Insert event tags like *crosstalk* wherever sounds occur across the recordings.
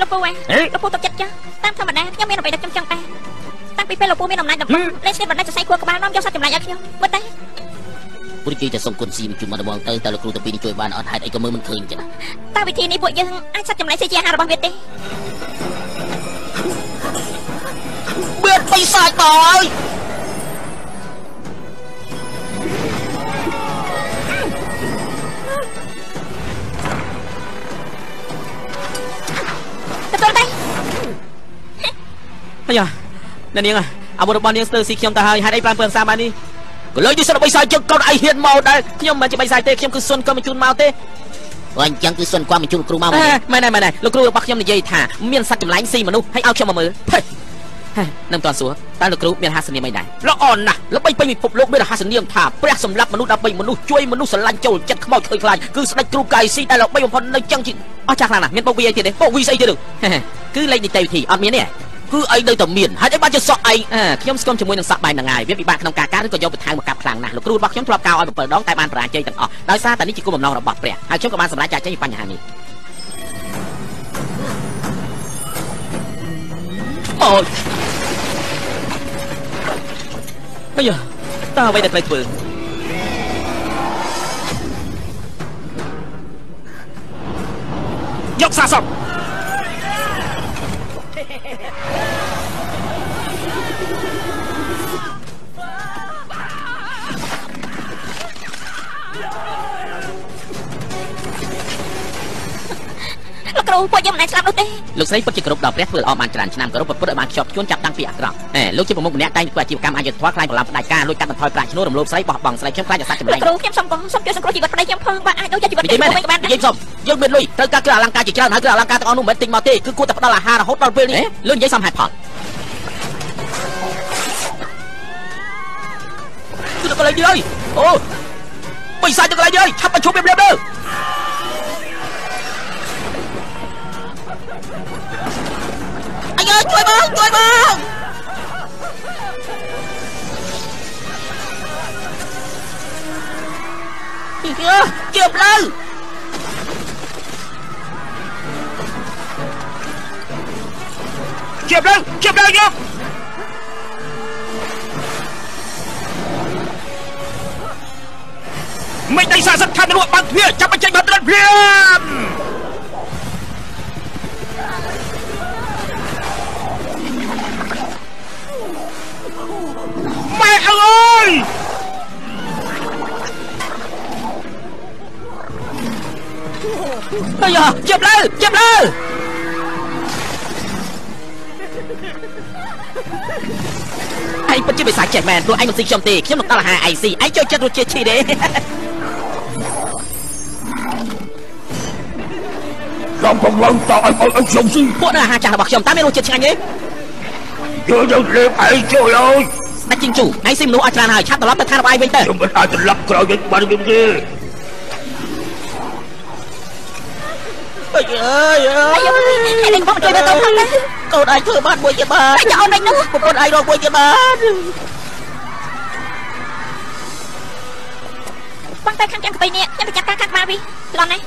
លោកពូអាលោកពូទុកចិត្តចាស់តាមធម្មតាខ្ញុំមានអ្វីដែលខ្ញុំចង់ដែរតាំងពីពេលលោកពូមានអំណាចដំបងលេខស្គីបណ្ដាច់សរសៃខួរក្បាលនាំយកសត្វចម្លែកឲ្យខ្ញុំមើលតែពុទ្ធជ័យតែសុំគុណស៊ីមកជុំមកដំងទៅតែលោកគ្រូតាពីនេះជួយបានអត់ហេតុអីក៏មើលមិនឃើញចឹងតើវិធីនេះពួកយើងអាចសត្វចម្លែកស៊ីជាអាហាររបស់វាទេបៀតបិសាចបអើយ អាយ៉ាអ្នកនាងអាវុធរបស់នាងស្ទើរស៊ីខ្ញុំទៅហើយហេតុអីបានពើផ្សារបាននេះក៏លើយនេះសិនបិសាចជឹកកូនអីហ៊ានមកដែរខ្ញុំមិនជាបិសាចទេខ្ញុំគឺសុនក៏បញ្ជូនមកទេបើអញ្ចឹងគឺសុនគាត់មកជួបគ្រូមកមកមែនដែរមែនដែរលោកគ្រូរបស់ខ្ញុំនិយាយថាមានសត្វចម្លែកស៊ីមនុស្សហើយឲ្យខ្ញុំមកមើលហេនឹងតន់សួរតើលោកគ្រូមានហាសនាមអីដែរល្អណាស់ល្បីពេញពិភពលោកមានរហស្សនាមថាព្រះសម្លាប់មនុស្សដើម្បីមនុស្សជួយមនុស្សស្រឡាញ់ចូលចិត្តខ្មោចឃើញខ្លាចគឺស្ដេចគ្រូកាយស៊ីដែលល្បីបំផុតនៅចឹងជាអស់ចាស់ខ្លាំងណាស់មានបុកវីអីទៀតទេបោកវីស្អីទៀតនោះគឺលេខនីតិវិធីអត់មានទេ គឺអីនៅតែមានហេតុអីបានជាសក់ឯងអើខ្ញុំស្គមជាមួយនឹងសក់បែបហ្នឹងហើយវាពិបាកក្នុងការការឬក៏យកទៅថៅមកកាប់ខ្លាំងណាស់លោកគ្រូរបស់ខ្ញុំធ្លាប់កោឲ្យ7ដងតែបានបរាជ័យទាំងអស់ដោយសារតែនេះជាគុណបំណងរបស់ព្រះហើយខ្ញុំក៏បានសម្រេចចាត់ចេញពីបញ្ហានេះអូយអាយ៉ាតើអ្វីដែលត្រូវធ្វើយកសាសក់ Yeah. *laughs* គ្រូពួកយើងមិនអាចស្លាប់នោះទេលោកស្រីពិតជាគោរពដល់ព្រះធ្វើល្អបានច្រើនឆ្នាំគោរពប្រពុតឲ្យបានខ្ជាប់ខ្ជួនចាប់តាំងពីអាក្រក់អេលោកជាប្រមុខម្នាក់តែងធ្វើអាជីវកម្មអយុធធម៌ខ្លាញ់ប្រឡំផ្ដាច់ការលួចកាត់បន្ថយប្រាក់ឈ្នួលរំលោភស្រីបោះបង់ស្រីខ្ញុំខ្លាចតែសត្វចម្លោកលែកគ្រូខ្ញុំសុំកងសុំជួយសង្គ្រោះជីវិតប្តីខ្ញុំផងបើអាចដូចជីវិតនិខ្ញុំយាយមែនវិញក៏បាននិដែរយាយសុំយើងមានលុយត្រូវការគ្រឿងអលង្ការជាច្រើនហើយគ្រឿងអលង្ការទាំងអស់នោះមិនមែនទិញមកទេគឺគួរតែផ្ដល់អាហាររហូតដល់ពេលនេះលោកនិយាយសមហេតុផលគឺទៅកន្លែងនេះហើយអូបិសាចទៅកន្លែងនេះហើយឆាប់មកជួបវាម្លេះទៅ អាយជួយមកជួយមកជឿបលើជាបលើជាបលើយកមិនដៃសាសិតខាត់រក់បាំងគ្នាចាប់បញ្ចេញបាត់ត្រឹមព្រាម ម៉ែអើយអាយ៉ាជឿបលើជឿបលើឯងពិតជាបិសាចចេះមែនព្រោះឯងមិនស៊ីខ្ញុំទេខ្ញុំនឹងដល់អាហារឯងស៊ីឯងចូលចិត្តរសជាតិឈីទេខ្ញុំកំឡុងតឲ្យឲ្យខ្ញុំស៊ីពួកនៅអាហារចាស់របស់ខ្ញុំតើមានរសជាតិឆ្ងាញ់ទេយើងយើងលេបឯងជួយអើយ ស្ដេចជីងជូឯងស៊ីមនុស្សអស់ច្រើនហើយឆាប់ត្រឡប់ទៅឋានរបស់ឯងវិញទៅខ្ញុំមិនអាចត្រឡប់ក្រោយវិញបានវិញទេអើយអើយអាយុហើយលេងបងជួយមើលទៅផងណាកូនឯងធ្វើបានមួយទៀតបានតែចោលវិញនោះប្រពន្ធឯងរកមួយទៀតបានបងតែខាងចាំកបីនេះខ្ញុំទៅចាប់ការខាត់ក្បាលវិញឡំណា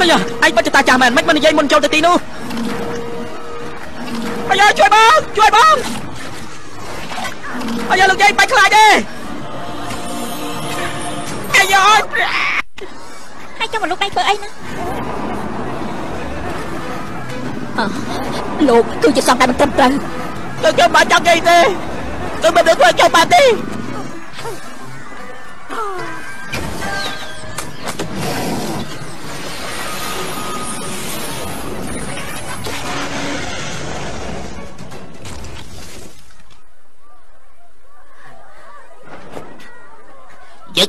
អាយ៉ាឯងបាត់ចតាចាស់មែនមិនមិននិយាយមុនចូលទៅទីនោះអាយ៉ាជួយបងជួយបងអាយ៉ាលោកយាយបាច់ខ្លាចទេអាយ៉ាហើយចាំមកលោកដៃធ្វើអីណាអើលោកគឺជាសង្កត់មិនត្រឹមត្រូវ tôi kêu bà cho kỳ đi tôi mình được quay cho bà đi យើង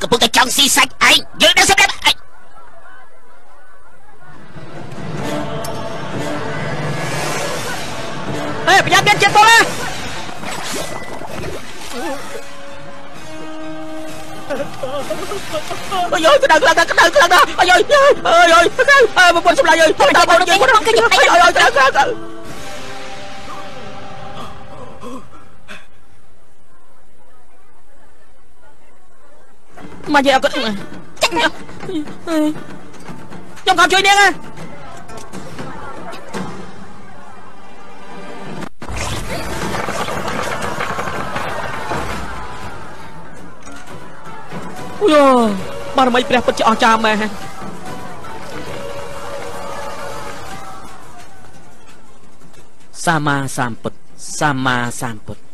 កំពុងតែចង់ស៊ីសាច់ឯងយើងដឹងសម្រាប់ឯង Ê, bây giờ bên trên tôi á ôi ơi cái đầu cái đầu cái đầu cái đầu ôi ơi ôi ơi ôi một quân xung lại ơi thôi đâu bao nhiêu quân không cái gì ôi ôi cái đầu cái đầu អមកនិយាយអត់ គាត់ចាក់ខ្ញុំខំជួយនាងណាអូយបារមីព្រះពុទ្ធជាអស្ចារ្យមែនសម្មាសម្ពុទ្ធសម្មាសម្ពុទ្ធ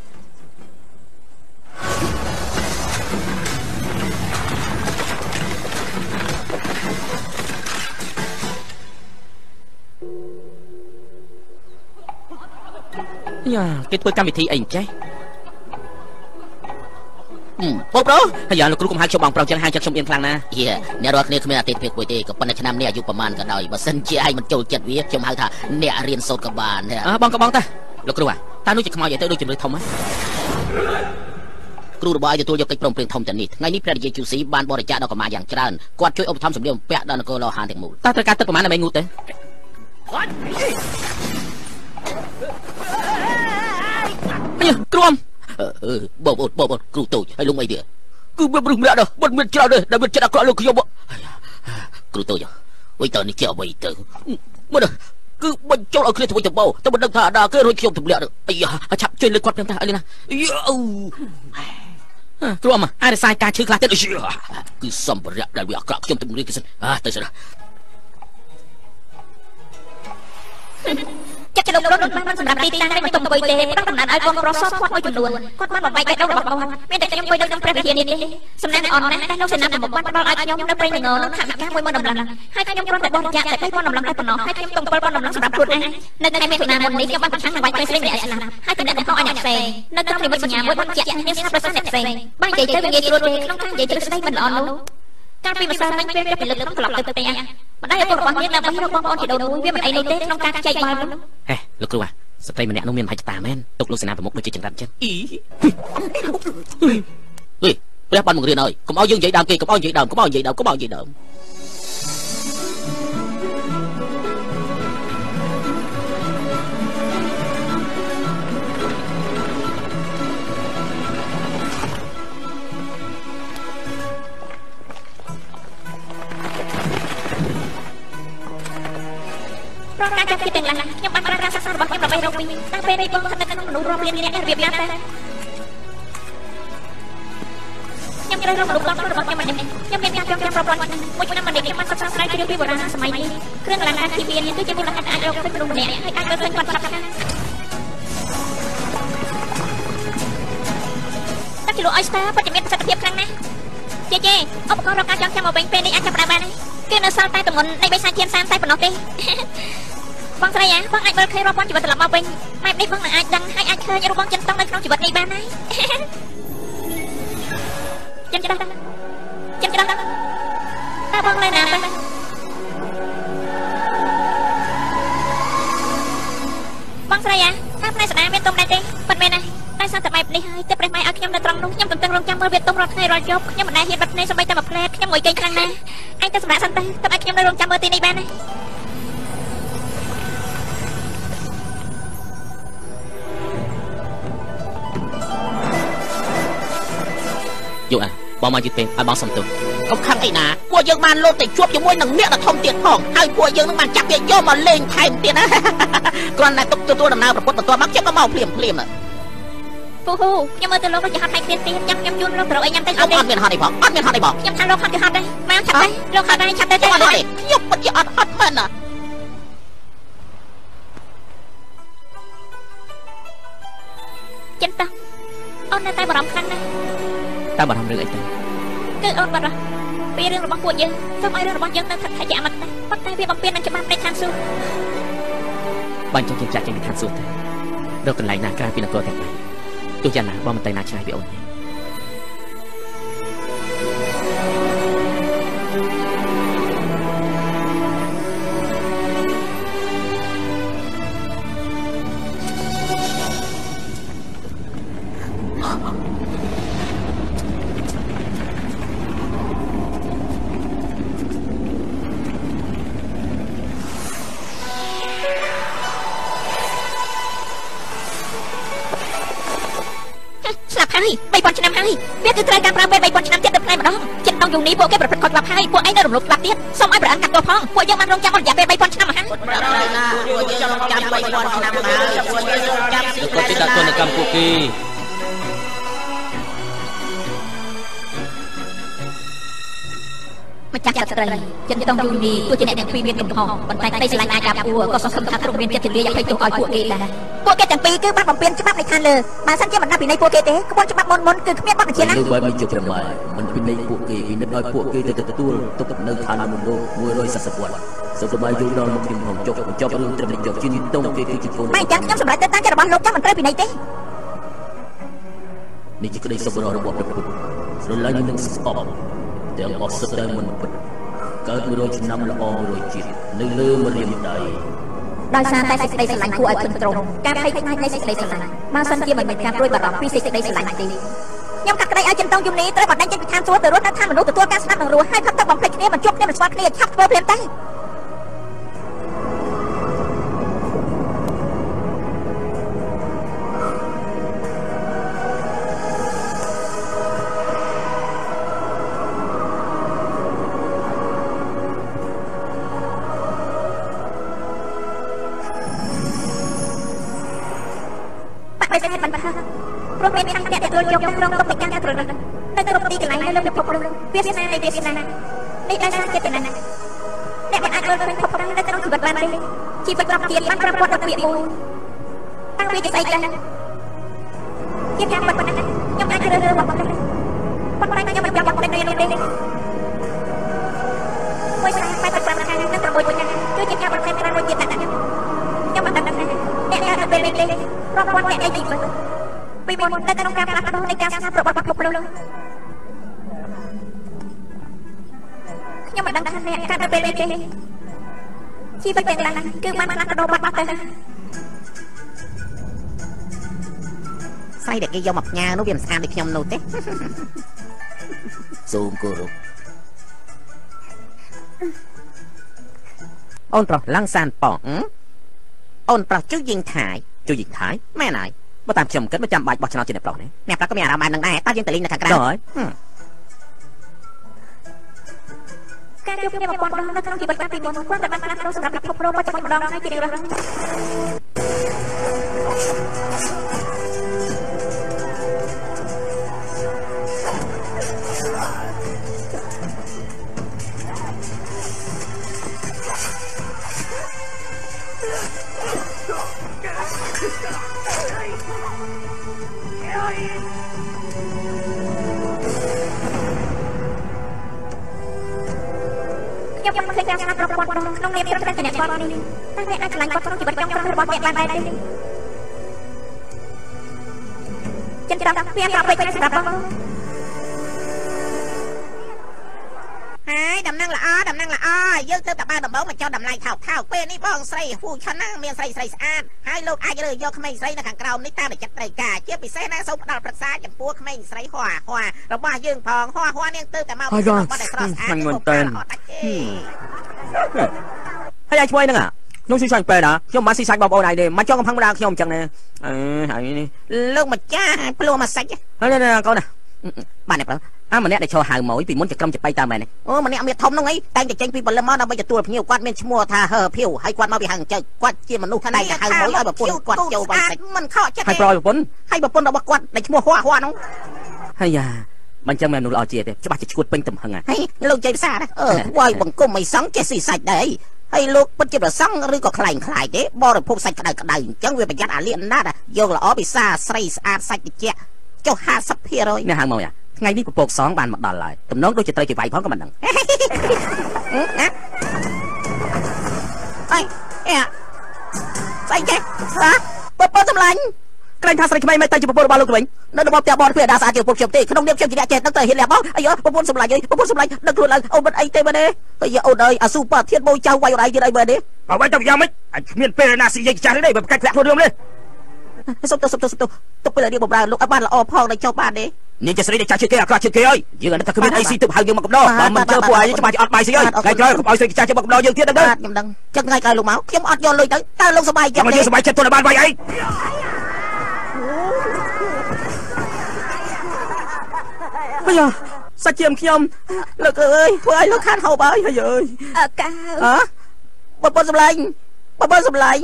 យ៉ាគេធ្វើកម្មវិធីអីអញ្ចេះបងប្រុសហើយយ៉ាលោកគ្រូកុំហៅខ្ញុំបងប្រុសចឹងហៅចឹងខ្ញុំអៀនខ្លាំងណាស់យេអ្នករាល់គ្នាគ្មានអតិថិភាពគួយទេក៏ប៉ុន្តែឆ្នាំនេះអាយុប្រហែលក៏ដោយបើសិនជាឯងមិនចូលចិត្តវាខ្ញុំហៅថាអ្នករៀនសូត្រក៏បានដែរអើបងក៏បងតាលោកគ្រូអាតើនោះជាខ្មោចអីទៅដូចជំរឿធំហ៎គ្រូរបស់ឯងទទួលយកកិច្ចព្រមព្រៀងធំទាំងនេះថ្ងៃនេះព្រះរាជា QC បានបរិច្ចាគដល់កម្មាយ៉ាងច្រើនគាត់ជួយឧបត្ថម្ភសម្ភារបំពាក់ដល់នគរលោហានទាំងមូលតើត្រូវការទឹកប្រមាណដើម្បីងូតទៅ អាយគ្រូអមអឺអឺបងប្អូនបងប្អូនគ្រូតូចហើយលំអីទៀតគឺមានមនុស្សម្នាក់នោះមិនមានច្រើនទេដែលមានចិត្តអាក្រក់លើខ្ញុំគ្រូតូចវិញតើនេះជាអ្វីទៅមើលគឺបញ្ចូលឲ្យគ្នាទៅវិញទៅមកតែមិនដឹងថាដល់គេរួចខ្ញុំទម្លាក់អាយ៉ាឆាប់ជួយលើគាត់ខ្ញុំតាអីណាយ៉ាអូគ្រូអមអារសាយការឈឺខ្លះទៀតគឺសម្ភារៈដែលវាអាក្រក់ខ្ញុំទៅរៀនគេសិនអាទៅសិនចាក់ ចលោករត់បានមិនសម្រាប់ទីតាំងនេះមិនទុំអ្វីទេប្រដំណើរឲ្យកូនប្រុសសគាត់មួយចំនួនគាត់បានបំបែកបេះដូងរបស់បងមានតែខ្ញុំទៅនៅក្នុងព្រះវិហារនេះទេសំណាងអនណាស់តែលោកសេនាមកបានផ្ដល់ឲ្យខ្ញុំនៅព្រៃងងនោះថាវិការមួយមុនដំឡឹងហើយខ្ញុំគ្រាន់តែបរិច្ចាគតែ3000ដំឡឹងតែប៉ុណ្ណោះហើយខ្ញុំទុំ7ដំឡឹងសម្រាប់ខ្លួនឯងនៅថ្ងៃមេតុនាមុននេះខ្ញុំបានប្រឆាំងនឹងវាយព្រៃស្រីម្នាក់ស្លាប់ហើយក៏អ្នកបង្កឲ្យអ្នកផ្សេងនៅក្នុងនិមិត្តសញ្ញាមួយបានជាក់ខ្ញុំស្លាប់ដោយសារអ្នកផ្សេងបាននិយាយទៅវាងាយស្រួលទេក្នុងការនិយាយទៅស្ដីមិនល្អនោះ កាលពីម្សិលមិញពេលព្រះពលិតក្នុងត្រឡប់ទៅផ្ទះម្ដាយឪពុករបស់នាងដើម្បីរកបងប្អូនជីដូនមួយវាមិនអីនោះទេក្នុងការចែកបាល់នោះហេលោកគ្រូអាស្ត្រីម្នាក់នោះមានមហិច្ឆតាមែនទុកលោកសេនាប្រមុខដូចជាចង្រិតចឹងអ៊ីហេព្រះបានបង្រៀនហើយកុំឲ្យយើងនិយាយដើមគេកុំឲ្យនិយាយដើមកុំឲ្យនិយាយដើមកុំឲ្យនិយាយដើម ប្រការចាប់ពីទាំងឡាស់ខ្ញុំបានប្រើការសិក្សារបស់ខ្ញុំដើម្បីរកវិញតាំងពេលនេះបងស្ថិតនៅក្នុងមនុស្សរាប់លានអ្នករបៀបណាទៅខ្ញុំត្រូវរកមនុស្សបងប្រុសរបស់ខ្ញុំម្នាក់ខ្ញុំមានការចងចាំប្រព័ន្ធមួយឆ្នាំម្នាក់ខ្ញុំបានសិក្សាស្រាវជ្រាវពីបុរាណសម័យនេះគ្រឿងកន្លងអាជីវៈនេះគឺជាមូលហេតុអាចរកឃើញមនុស្សម្នាក់ហើយអាចមើលឃើញគាត់ស្រាប់ណាតាគីឡូអយស្តាពិតជាមានប្រសិទ្ធភាពខ្លាំងណាស់ជេជេឧបករណ៍រកការចងចាំមកវិញពេលនេះអាចចាប់ផ្ដើមបានហើយគឺនៅសល់តែទម្ងន់នៃបេសាជាម30តែប៉ុណ្ណោះទេ បងស្រីអាបងអាចមើលឃើញរាប់ពាន់ជីវិតត្រឡប់មកវិញបែបនេះបងនឹងអាចដឹងហើយអាចឃើញរបស់ចិនតង់នៅក្នុងជីវិតនេះបានហើយចិនច្រោះតើចិនច្រោះតើតើបងនៅណាទៅបងស្រីអាថាផ្នែកស្ដាមានទុំដែរទេប៉ិតមែនណាតែសារតែបែបនេះហើយតែព្រះម៉ែឲ្យខ្ញុំនៅត្រង់នោះខ្ញុំទន្ទឹងរង់ចាំមើលវាទុំរាល់ថ្ងៃរាល់យប់ខ្ញុំមិនដែលហ៊ានបិទភ្នែកសូម្បីតែមួយផ្លែតខ្ញុំងុយចេញខ្លាំងណាស់អញទៅសម្រាប់សិនទៅតែឲ្យខ្ញុំនៅរង់ចាំមើលទីនេះបានណា បងមកយឺតពេកឲ្យបងសុំទោសកុំខឹងអីណាពួកយើងបានលោតទៅជួបជាមួយនឹងអ្នកដ៏ធំទៀតផងហើយពួកយើងនឹងបានចាប់វាយកមកលេងថែមទៀតណាគ្រាន់តែទុកទទួលដំណើរប្រពុតបន្ទាប់មកចឹងក៏មកភ្លាមភ្លាមពូហ៊ូខ្ញុំមើលទៅលោកដូចជាហត់ថៃទៀតទៀតខ្ញុំខ្ញុំជូនលោកប្រអីញ៉ាំទៅអត់អត់មានហត់អីផងអត់មានហត់អីផងខ្ញុំថាលោកហត់គឺហត់ដែរមកឆាប់ទៅលោកហត់ដែរឆាប់ទៅទៅអត់ហត់ទេខ្ញុំពិតជាអត់ហត់មែនណាចិនតោះអូននៅតែបារម្ភខ្លាំងណាស់ តើបារម្ភរឿងអីទៅគឺអូនបារម្ភពីរឿងរបស់ពួកយើងសូមឲ្យរឿងរបស់យើងនៅស្ថិតថាជាអមតៈប៉ុន្តែវាបំពេញនឹងច្បាប់នៃខាងស៊ូបាញ់ចឹងយើងចាក់ចេញពីឋានសួគ៌ទៅរកកន្លែងណាក្រៅពីនគរទាំងបីទោះយ៉ាងណាបងមិនទៅណាឆ្ងាយពីអូនទេ ម្ដងចិនដងយូនីពួកគេប្រព្រឹត្តខុសច្បាប់ហើយពួកឯងនៅរំលោភច្បាប់ទៀតសូមឲ្យប្រអិនកាត់ទោសផងពួកយើងបានរងចាំអស់រយៈពេល3000ឆ្នាំមកហើយប្រដៅណាពួកយើងចាំ3000ឆ្នាំហើយពួកយើងចាំស៊ីលោកក៏ទីដាក់ទណ្ឌកម្មពួកគេ ចាស់ស្ត្រីចិនតុងយូនីទោះជាអ្នកទាំងពីរមានកំហុសប៉ុន្តែក្តីស្រឡាញ់អាចការពួរក៏សង្ឃឹមថាទ្រង់មានចិត្តជឿយ៉ាងភ័យទោសឲ្យពួកគេដែរពួកគេទាំងពីរគឺបានបំពេញច្បាប់នៃឋានលើបើសិនជាមិនដាក់ពិន័យពួកគេទេក្បួនច្បាប់មុនមុនគឺគ្មានបទបញ្ជាណាលើបែបនេះជាប្រមាថមិនពិន័យពួកគេវិនិច្ឆ័យឲ្យពួកគេទៅទទួលទុកនៅឋានមណ្ឌល140វត្តសុខសប្បាយយល់ដល់មកខ្ញុំផងចុះបញ្ចប់រឿងត្រឹមនេះចុះជានីតុងគេគឺជាកូនតែអញ្ចឹងខ្ញុំសម្រេចទៅតាមចិត្តរបស់លោកចាំមិនត្រូវពិន័យទេនេះជាក្តីសុខរបស់ព្រះពុទ្ធស្រឡាញ់នឹងស្អប់ទាំងអស់សឹកតែមិនពិត កើត100ឆ្នាំល្អ100ជាតិនៅលើមរៀមដៃដោយសារតែសេចក្តីស្រឡាញ់គួរឲ្យធន់ទ្រង់ការភ័យខ្លាចនៃសេចក្តីស្រឡាញ់បើសិនជាមិនមានការព្រួយបារម្ភពីសេចក្តីស្រឡាញ់ទេខ្ញុំកាត់ក្តីឲ្យចិនតុងយូនីត្រូវបណ្ដេញចេញពីឋានសួគ៌ទៅរស់នៅឋានមនុស្សទទួលការស្ដាប់និងរស់ហើយផឹកទឹកបំភ្លេចគ្នាមិនជួបគ្នាមិនស្គាល់គ្នាឆាប់ធ្វើភ្លាមទៅ ព្រោះមានខាងអ្នកទទួលយកក្នុងទុកនៃការប្រព្រឹត្តនៅគ្រប់ទីកន្លែងនៅលើពិភពលោកវាសនានៃវាសនានេះដោយសារចេតនាអ្នកមិនអាចមើលឃើញភពផុសនៅក្នុងជីវិតបានទេជីវិតរបស់ជាតិបានប្រព្រឹត្តនៅពាក្យមួយតាំងពីជាស្អីខ្លះជាយ៉ាងប៉ុណ្ណាខ្ញុំអាចរើសរើមកប៉ុណ្ណាប៉ុន្តែខ្ញុំមិនចង់យកទៅរៀននោះទេមួយស្រាបែបប្រចាំថ្ងៃនឹង6ថ្ងៃគឺជាការបន្ថែមខ្លាំងមួយទៀតណាខ្ញុំខ្ញុំមិនដឹងថាអ្នកកើតនៅពេលនេះទេរាប់ពាន់អ្នកឯងជីវិត ពីមុននៅក្នុងការផ្លាស់ប្ដូរនៃការស្នាប់របស់ពិភពលោកខ្ញុំមិនដឹងថាអ្នកកាត់ទៅពេលនេះទេជីវិតទាំងឡាយគឺបានផ្លាស់ប្ដូរបាត់បាត់ទៅស្អីដែលគេយកមកផ្ញើនោះវាមិនស្អាតដូចខ្ញុំនោះទេសូមគោរពអូនប្រុសឡើងសានប៉ងអូនប្រុសជួយយិងថៃជួយយិងថៃមែនហើយ បើតាមខ្ញុំគិតមិនចាំបាច់បោះឆ្នោតជាអ្នកប្រុសនេះអ្នកប្រុសក៏មានអារម្មណ៍បាននឹងដែរតើយើងទៅលេងនៅខាងក្រៅចុះហើយការជួបគ្នាបំពន់ដងនៅក្នុងជីវិតកាលពីមុនគ្រាន់តែបានផ្លាស់ប្ដូរសម្រាប់ពិភពលោកមកចំណុចម្ដងហើយជារៀងរាល់ថ្ងៃ ខ្ញុំខ្ញុំមិនឃើញការស្នាប់របស់គាត់ក្នុងនាមត្រឹមតែជាអ្នកគាត់នេះតែអ្នកអាចឆ្លាញ់គាត់ក្នុងជីវិតចុងក្រោយរបស់អ្នកបានដែរទេចិនចាំពីអត់ពេកសម្រាប់បង ហើយដំណឹងល្អដំណឹងល្អយើងទៅតែបានដំបងមកចោលតម្លៃថោកថោកពេលនេះបងស្រីហ្វូឆាណាមានស្រីស្រីស្អាតហើយលោកអាចរើសយកក្មេងស្រីនៅខាងក្រោមនេះតាមតែចិត្តត្រូវការជាពិសេសណាសូមផ្ដល់ប្រឹក្សាចំពោះក្មេងស្រីហွာហွာរបស់យើងផងហွာហွာនាងទៅតែមកបាត់តែស្រស់ស្អាតល្អដាច់ទេហើយឯងឈ្មោះហ្នឹងអាខ្ញុំស៊ីសាច់ពេលណាខ្ញុំមិនស៊ីសាច់បងប្អូនឯងទេមកចង់កំផឹងម្ដងខ្ញុំអញ្ចឹងណាអឺហើយនេះលោកម្ចាស់ឲ្យភ្លោះមកសាច់ហើយនេះកូនណាបានទេប្រុស អាម្នាក់ដែលឈរហៅម៉ួយពីមុនជាក្រុមចបៃតាមមែនទេអូម្នាក់មានធំហ្នឹងអីតែងតែចេញពីបលឹមមកដើម្បីទទួលភ្ញៀវគាត់មានឈ្មោះថាហឺភៀវហើយគាត់មកពីហាងចៅគាត់ជាមនុស្សតែងតែហៅមួយឲ្យប្រពន្ធគាត់ចូលបងសាច់មិនខកចិត្តហើយប្រយប្រពន្ធហើយប្រពន្ធរបស់គាត់ដែលឈ្មោះហွာហွာហ្នឹងហើយយ៉ាមិនចឹងមែនមនុស្សល្អជាទេច្បាស់ជាឈួតពេញទំហឹងហ่ะហើយលោកជ័យផ្សារអឺវាយបង្គំអីសង់ចេះស៊ីសាច់ដែរហើយលោកពិតជាប្រសង់ឬក៏ខ្លែងខ្លាយទេបរិភោគសាច់ក្តៅក្តៅអញ្ចឹងវាប្រយ័ត្នអាលៀនណាស់យកល្អពិសាស្រីស្អាតសាច់ត្រជាក់ចុះ50%នេះហៅម៉ួយអា ថ្ងៃនេះពពកសងបានមកដល់ហើយតំណងដូចជាត្រូវជាវាយផងក៏មិនដឹងណាអីអេស្អីចេះហ៎បើបើសម្លាញ់ក្រែងថាស្រីក្មេងមិនតែជាប្រពន្ធរបស់លោកទៅវិញនៅរបបផ្ទះបនគឺអាដាស្អាតជាពុកខ្ញុំទេក្នុងនាមខ្ញុំជាអ្នកចេះដឹងទៅហ៊ានលះបោអាយប្រពន្ធសម្លាញ់អីប្រពន្ធសម្លាញ់ដឹងខ្លួនឡើងអូនមិនអីទេមែនទេហើយអូនអើយអាស៊ូប៉ាធាតបោចៅវាយអូនឯងទៀតអីមែនទេបើវិញទៅយ៉ាងម៉េចអញគ្មានពេលណាស៊ីយាយចាស់នេះទេបើប្រកាច់ធ្លាក់ខ្លួនរឿងនេះសុំទៅសុំទៅសុំទៅទុកពេលរៀបបំរើលោកឲ្យបានល្អផងដល់ចុះបានទេ នាងជាស្រីដែលចាស់ជាងគេអាក្រក់ជាងគេហើយយើងអានេះថាគ្មានអីស៊ីទឹកហៅយើងមកកំដរបើមិនជើពួកឯងច្បាស់ជាអត់បាយស៊ីហើយថ្ងៃក្រោយកុំឲ្យស្រីចាស់ជាមកកំដរយើងទៀតដឹងទេបាទខ្ញុំដឹងចឹងថ្ងៃក្រោយលោកមកខ្ញុំអត់យកលុយទៅតើលោកសប្បាយចិត្តចាំមកទេយើងសប្បាយចិត្តទល់តែបានវាយអីអអាយ៉ាសាច់ជាមខ្ញុំលោកអើយធ្វើឲ្យលោកខានហូបហើយហើយអើយអើកាវអើបងប្អូនសម្លាញ់បងប្អូនសម្លាញ់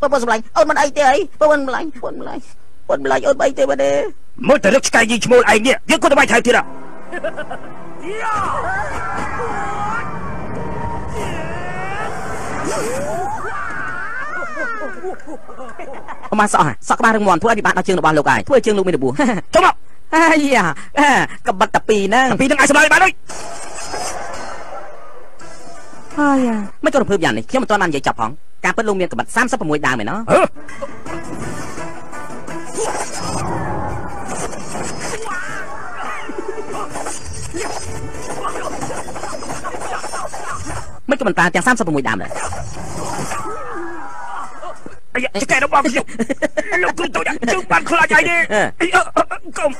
បងប្អូនសម្លាញ់អូនមិនអីទេអីបងប្អូនសម្លាញ់បងប្អូនសម្លាញ់បងប្អូនសម្លាញ់អូនមិនអីទេបាទទេមើលតែរឹកឆ្កែយីឈ្មោលឯងនេះយើងក៏ទៅបាយថែទៀតហ៎ប្រហែលសក់ហ่ะសក់ក្បាលរឹងមាំធ្វើឲ្យពិបាកដល់ជើងរបស់លោកហើយធ្វើឲ្យជើងលោកមានរបួសចុះមកអាយ៉ាកបិតតាពីហ្នឹងពីនឹងអាចសម្លាញ់បានហើយអាយ៉ាមិនក៏រំភើបយ៉ាងនេះខ្ញុំមិនទាន់បាននិយាយចប់ផងការពិតលោកមានកបិត36ដើមឯណោះ មិនក៏មិនប្រើទាំង36ដើមដែរអាយ៉ាឆ្កែរបស់ខ្ញុំលោកគ្រូតូចជើងបានខ្លាចហើយនេះអីអឺកុំ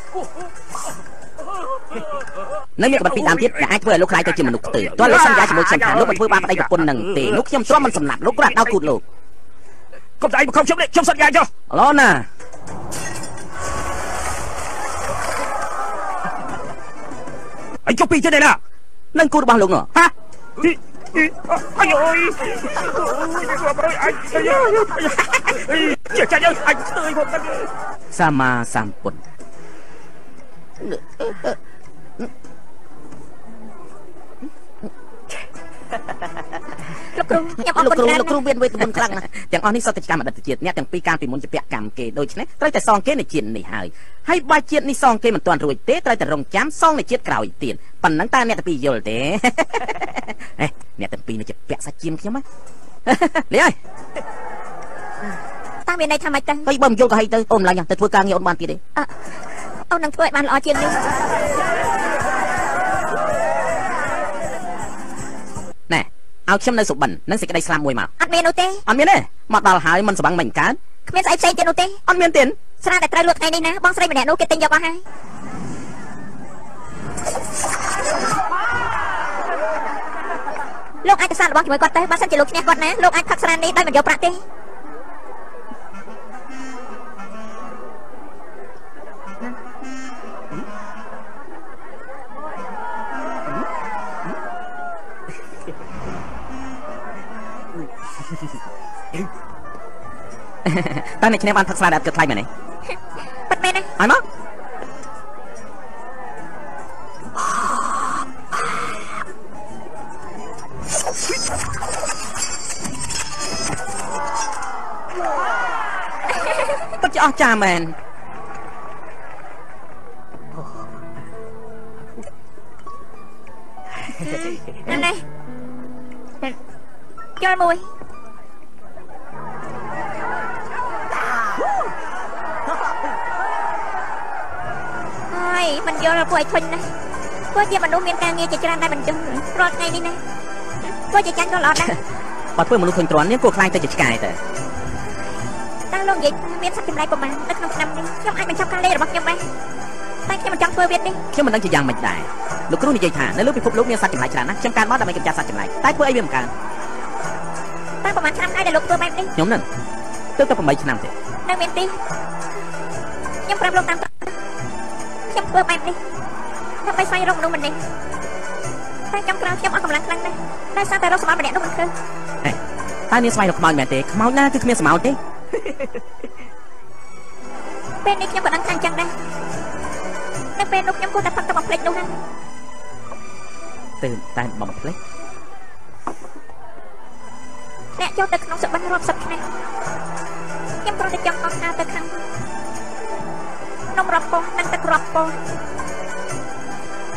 នៅមានកបិតពីរដើមទៀតដែលអាចធ្វើឲ្យលោកខ្លាយទៅជាមនុស្សផ្ទើទាល់លោកសន្យាជាមួយខ្ញុំថាលោកមិនធ្វើបានប្តីប្រពន្ធនឹងទេលោកខ្ញុំទ្រាំមិនសម្លាប់លោកគ្រាន់ដោគូតលោកកុំតែឯងមកខំខ្ញុំនេះខ្ញុំសន្យាចុះឡូណាឯងចុះពីទៀតឯណានឹងគូរបស់លោកនោះហា អាយអូ លោកគ្រូខ្ញុំអរលោកគុណគ្រូច្រើនលោកគ្រូមានវេទមន្តខ្លាំងណាស់ទាំងអស់នេះសតកម្មអតីតជាតិអ្នកទាំងពីរកាលពីមុនជាពាក់កម្មគេដូច្នេះត្រូវតែសងគេនៅជាតិនេះហើយហើយបើជាតិនេះសងគេមិនទាន់រួចទេត្រូវតែរងចាំសងនៅជាតិក្រោយទៀតប៉ុណ្ណឹងតើអ្នកទាំងពីរយល់ទេហេអ្នកទាំងពីរនេះជាពាក់សាច់ជាមខ្ញុំហ៎លីហើយតើមានន័យថាម៉េចទៅហើយបើមិនយល់ក៏ហីទៅអូនឡើងទៅធ្វើការងារអូនបានទៀតទេអូននឹងធ្វើឲ្យបានល្អជាងនេះ ឲ្យខ្ញុំនៅសុបិននិងសេចក្តីស្លាប់មួយមកអត់មាននោះទេអត់មានទេមកដល់ហើយមិនស្បាំងមិនកើតគ្មានស្អីផ្សេងទៀតនោះទេអត់មានទេស្រាតែត្រូវលក់ថ្ងៃនេះណាបងស្រីម្នាក់នោះគេទិញយកអស់ហើយលោកអាចទៅសាករបស់ជាមួយគាត់ទៅបើសិនជាលោកឈ្នះគាត់ណាលោកអាចផឹកស្រានេះដោយមិនយកប្រាក់ទេ តើអ្នកឈ្នះបានផឹកស្លាដែលអត់គិតថ្លៃមែនទេប៉ិតមែនណាឲ្យមកពិតជាអស្ចារ្យមែនណានេះចូលមួយ យមិនយល់ពួកឲ្យធុញណាពួកជាមនុស្សមានការងារជាច្រើនដែលមិនយល់រាល់ថ្ងៃនេះណាពួកជាចាញ់ដល់អត់ណាបើធ្វើមនុស្សធុញទ្រាន់នេះគួរខ្លាយទៅជាឆ្កែទៅតើលោកនិយាយថាមានសត្វចម្លែកប្រមាណនៅក្នុងឆ្នាំនេះខ្ញុំអាចបញ្ចប់ការលេងរបស់ខ្ញុំដែរតែខ្ញុំមិនចង់ធ្វើវាទេខ្ញុំមិនដឹងជាយ៉ាងម៉េចដែរលោកគ្រូនិយាយថានៅលើពិភពលោកមានសត្វចម្លែកច្រើនណាស់ខ្ញុំកើតមកដើម្បីកម្ចាត់សត្វចម្លែកតែធ្វើអីវាមិនកើតតើប្រហែលឆ្នាំហើយដែលលោកធ្វើបែបនេះខ្ញុំនឹងទៅតែ8ឆ្នាំទេនៅមានទីខ្ញុំប្រាប់លោកតាមតរខ្ញុំ ធ្វើបែបនេះដើម្បីស្វែងរកមនុស្សម្នាក់តែខ្ញុំក្រោយខ្ញុំអស់កម្លាំងខ្លាំងណាស់ដោយសារតែរកសម្បត្តិម្នាក់នោះមិនឃើញតើនាងស្វែងរកខ្មោចមែនទេខ្មោចណាគឺគ្មានស្មោចទេពេលនេះខ្ញុំក៏ដឹងថាអញ្ចឹងដែរនៅពេលនោះខ្ញុំគួរតែផឹកទឹកបំភ្លេចនោះណាទៅតែបំភ្លេចអ្នកចូលទៅក្នុងសុបិនរាប់សិបឆ្នាំខ្ញុំគ្រាន់តែចង់អស់អាទៅខាង នំរាប់ពោះនិងទឹករាប់ពោះ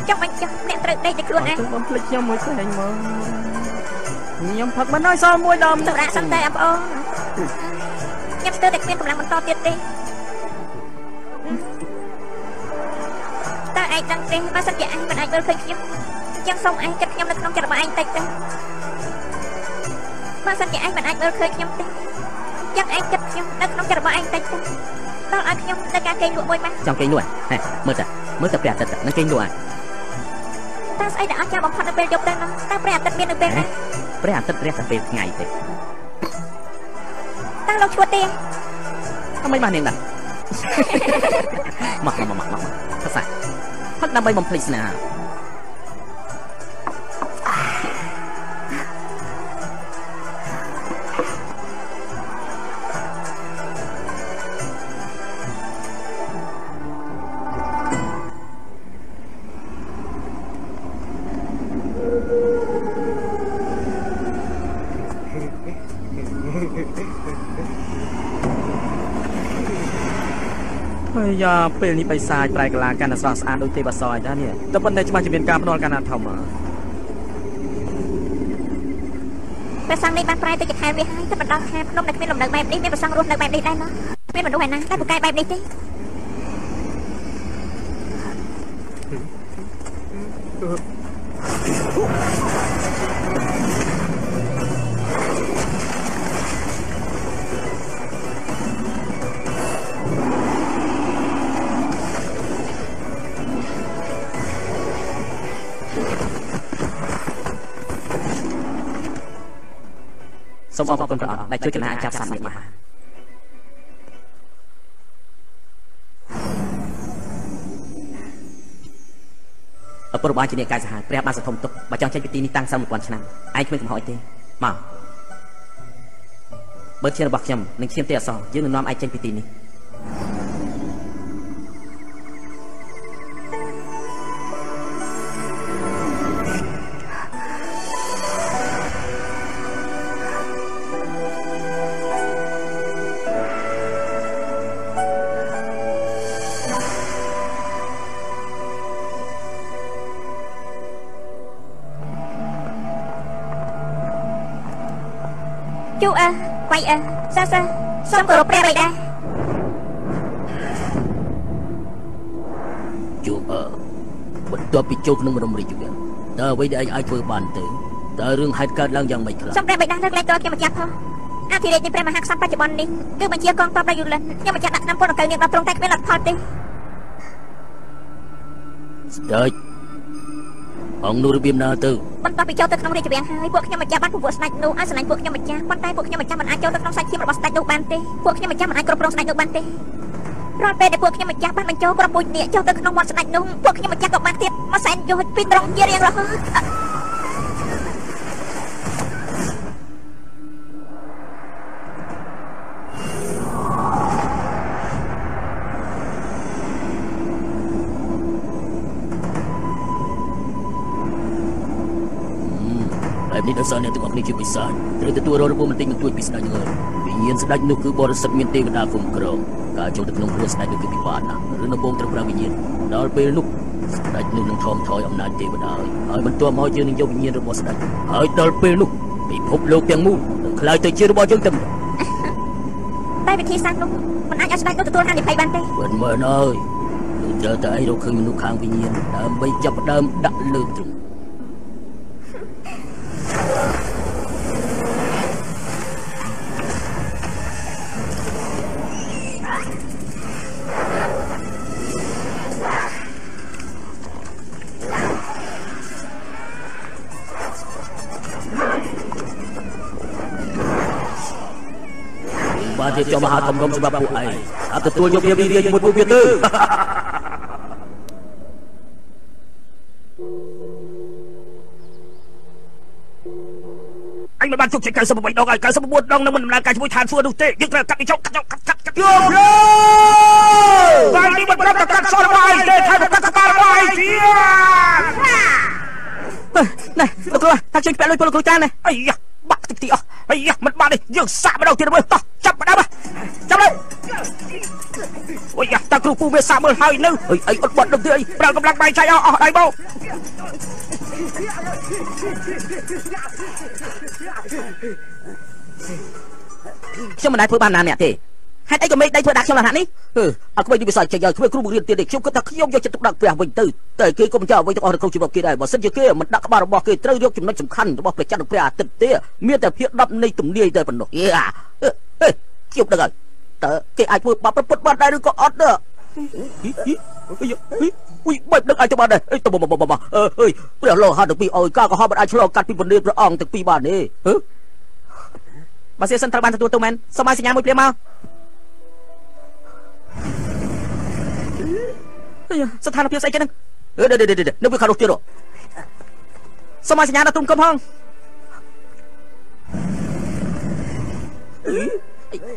ចង់បញ្ចុះអ្នកត្រូវដេកតែខ្លួនឯងទៅបំភ្លេចខ្ញុំមួយផ្សេងមកខ្ញុំផឹកមិនឲ្យសល់មួយដុំសម្រាប់សិនតែអប្អូនខ្ញុំស្ទើរតែគ្មានកម្លាំងបន្តទៀតទេតើឯងដឹងទេបើសិនជាឯងមិនអាចមើលឃើញខ្ញុំអញ្ចឹងសូមឯងគិតខ្ញុំនៅក្នុងចិត្តរបស់ឯងតិចទៅបើសិនជាឯងមិនអាចមើលឃើញខ្ញុំទេអញ្ចឹងឯងគិតខ្ញុំនៅក្នុងចិត្តរបស់ឯងតិចទៅ តោះឲ្យខ្ញុំទៅការគេងលក់មួយមកចង់គេងលក់ហ៎មើលតើមើលតើព្រះអាទិត្យនឹងគេងលក់អាតើស្អីដែលអស្ចារ្យបំផុតនៅពេលយប់ដែរនោះតើព្រះអាទិត្យមាននៅពេលណាព្រះអាទិត្យរះតែពេលថ្ងៃទេតើលោកឈួតទេអ្វីបាននាងដែរមកមកមកមកភាសាផុតដើម្បីបំភ្លេចស្នេហា យយ៉ាពេលនេះបិសាចប្រែកលាកាន់តែស្រស់ស្អាតដូចទេវសយដែរនេះតែប៉ុន្តែច្បាស់ជាមានការភ្នាល់កាន់តែធំហ៎ព្រះសង្ឃនេះបានប្រែទៅជាខែវាហើយតែបណ្ដោះខែភ្នំដែលគ្មានលំនៅបែបនេះមានព្រះសង្ឃរស់នៅបែបនេះដែរណោះមានមនុស្សឯណាតែពូកែបែបនេះទេ សូមអរគុណព្រះអង្គដែលជួយចំណាយចាប់សត្វនេះមកអពុរបាលជាអ្នកកាយសាហាវព្រះបានសធំទុកបើចង់ចេញពីទីនេះតាំងសឹម1000ឆ្នាំឯងគ្មានកំហុសទេមកបើជារបស់ខ្ញុំនឹងឈាមទេអសរយើងនឹងនាំឯងចេញពីទីនេះ គោរពព្រះបិតាជួបអឺបន្ទាប់ពីចូលក្នុងរំរិយយុគតើអ្វីដែលឯងអាចធ្វើបានទៅតើរឿងហេតុកើតឡើងយ៉ាងម៉េចខ្លះសូមព្រះបិតាលើកលែងទោសខ្ញុំម្ចាស់ផងអធិរាជនៃព្រះមហាក្សត្របច្ចុប្បន្ននេះគឺបញ្ជាកងទ័ពដល់យូលិនខ្ញុំម្ចាស់ដាក់ឆ្នាំពលអង្គើនាងដល់ត្រង់តែគ្មានលទ្ធផលទេស្ដេចអង្គនោះរបៀបណាទៅ បន្ទាប់ពីចូលទៅក្នុងរាជវាំងហើយពួកខ្ញុំម្ចាស់បានពពួកស្ដេចនោះឲ្យស្រឡាញ់ពួកខ្ញុំម្ចាស់ប៉ុន្តែពួកខ្ញុំម្ចាស់មិនអាចចូលទៅក្នុងសាច់ឈាមរបស់ស្ដេចនោះបានទេពួកខ្ញុំម្ចាស់មិនអាចគ្រប់គ្រងស្ដេចនោះបានទេរាល់ពេលដែលពួកខ្ញុំម្ចាស់បានបញ្ចូលក្រុមពូជនេះចូលទៅក្នុងមាត់ស្ដេចនោះពួកខ្ញុំម្ចាស់ក៏បានទៀតមកសែនយោជពីត្រង់ជារៀងរហូត រូវទទួលរងរបួសបន្តិចបន្តួចពីស្ដេចងើវិញ្ញាណស្ដេចនោះគឺបរិសុទ្ធមានទេវតាគុំក្រងការចូលទៅក្នុងខ្លួនស្ដេចនោះគឺពិបាកណាស់ឬនៅបងត្រូវប្រើវិញ្ញាណដល់ពេលនោះស្ដេចនោះនឹងថមថយអំណាចទេវតាហើយហើយបន្ទាប់មកយើងនឹងយកវិញ្ញាណរបស់ស្ដេចហើយដល់ពេលនោះពិភពលោកទាំងមូលនឹងក្លាយទៅជារបស់យើងទាំងមូលតែវិធីសាស្ត្រនោះមិនអាចឲ្យស្ដេចនោះទទួលហានិភ័យបានទេមិនមែនហើយនឹងត្រូវតែឯងរកឃើញមនុស្សខាងវិញ្ញាណដើម្បីចាប់ផ្ដើមដាក់លើទ្រង់ បាទជាចំមហាធំរំសម្រាប់ពួកឯងអាទទួលយកវាវិរិយជាមួយពួកវាទៅអញមិនបានជោគជ័យ98ដងហើយ99ដងនៅមិនដំណើរការជាមួយឋានសួគ៌នោះទេយើងត្រូវកាត់វាចុកកាត់ចុកកាត់កាត់កាត់យកយកបាយនេះមិនប្រាប់តែកាត់សរបាយទេថែមទាំងកាត់កប៉ាល់បាយទៀតណែលោកគ្រូតាជួយពាក់លុយពលគ្រូចានណែអាយ៉ា បាក់តិចទីអស់អាយ៉ាមិនបានទេយើងសាក់ម្ដងទៀតមើលតោះចាប់ម្ដងចាប់លើអូយយ៉ាតាគ្រូពូវាសាក់មើលហើយនៅអីអីអត់បាត់ដល់ទៀតអីប្រើកម្លាំងបាយឆៃអស់អស់ដៃមកខ្ញុំមិនដែលធ្វើបានណាអ្នកទេ ហេតុអីក៏មេដៃធ្វើដាក់ខ្ញុំលក្ខណៈនេះហឺអត់ក្មេងនេះវាសាច់ចេញហើយគ្មានគ្រូបង្រៀនទៀតទេខ្ញុំគិតថាខ្ញុំយកចិត្តទុកដាក់ព្រះវិញទៅតែគេក៏មិនចាំអ្វីទាំងអស់នៅក្នុងជីវិតគេដែរបើសិនជាគេមិនដាក់ក្បាលរបស់គេត្រូវយកចំណុចសំខាន់របស់ព្រះច័ន្ទនិងព្រះអាទិត្យទេមានតែភាព10នៃទំនាយតែប៉ុណ្ណោះយ៉ាហេខ្ញុំដឹងហើយតើគេអាចធ្វើបាបប្រពុតបានដែរឬក៏អត់ដែរអុយបែបដឹកអាចទៅបានដែរអីទៅមកមកអើអើយព្រះលោហៈទាំងពីរអើយការកុហកមិនអាចឆ្លងកាត់ពីពលាព្រះអង្គទាំងពីរបានទេហឺបើសិនសិនត្រូវបានទទួលទៅមែនសូមឲ្យសញ្ញាមួយព្រាមមក អាយ៉ាស្ថានភាពស្អីចឹងហ្នឹងអឺដេដេដេនៅវាខាងនោះទៀតសូមឲ្យសញ្ញាដល់ទុំកុំហង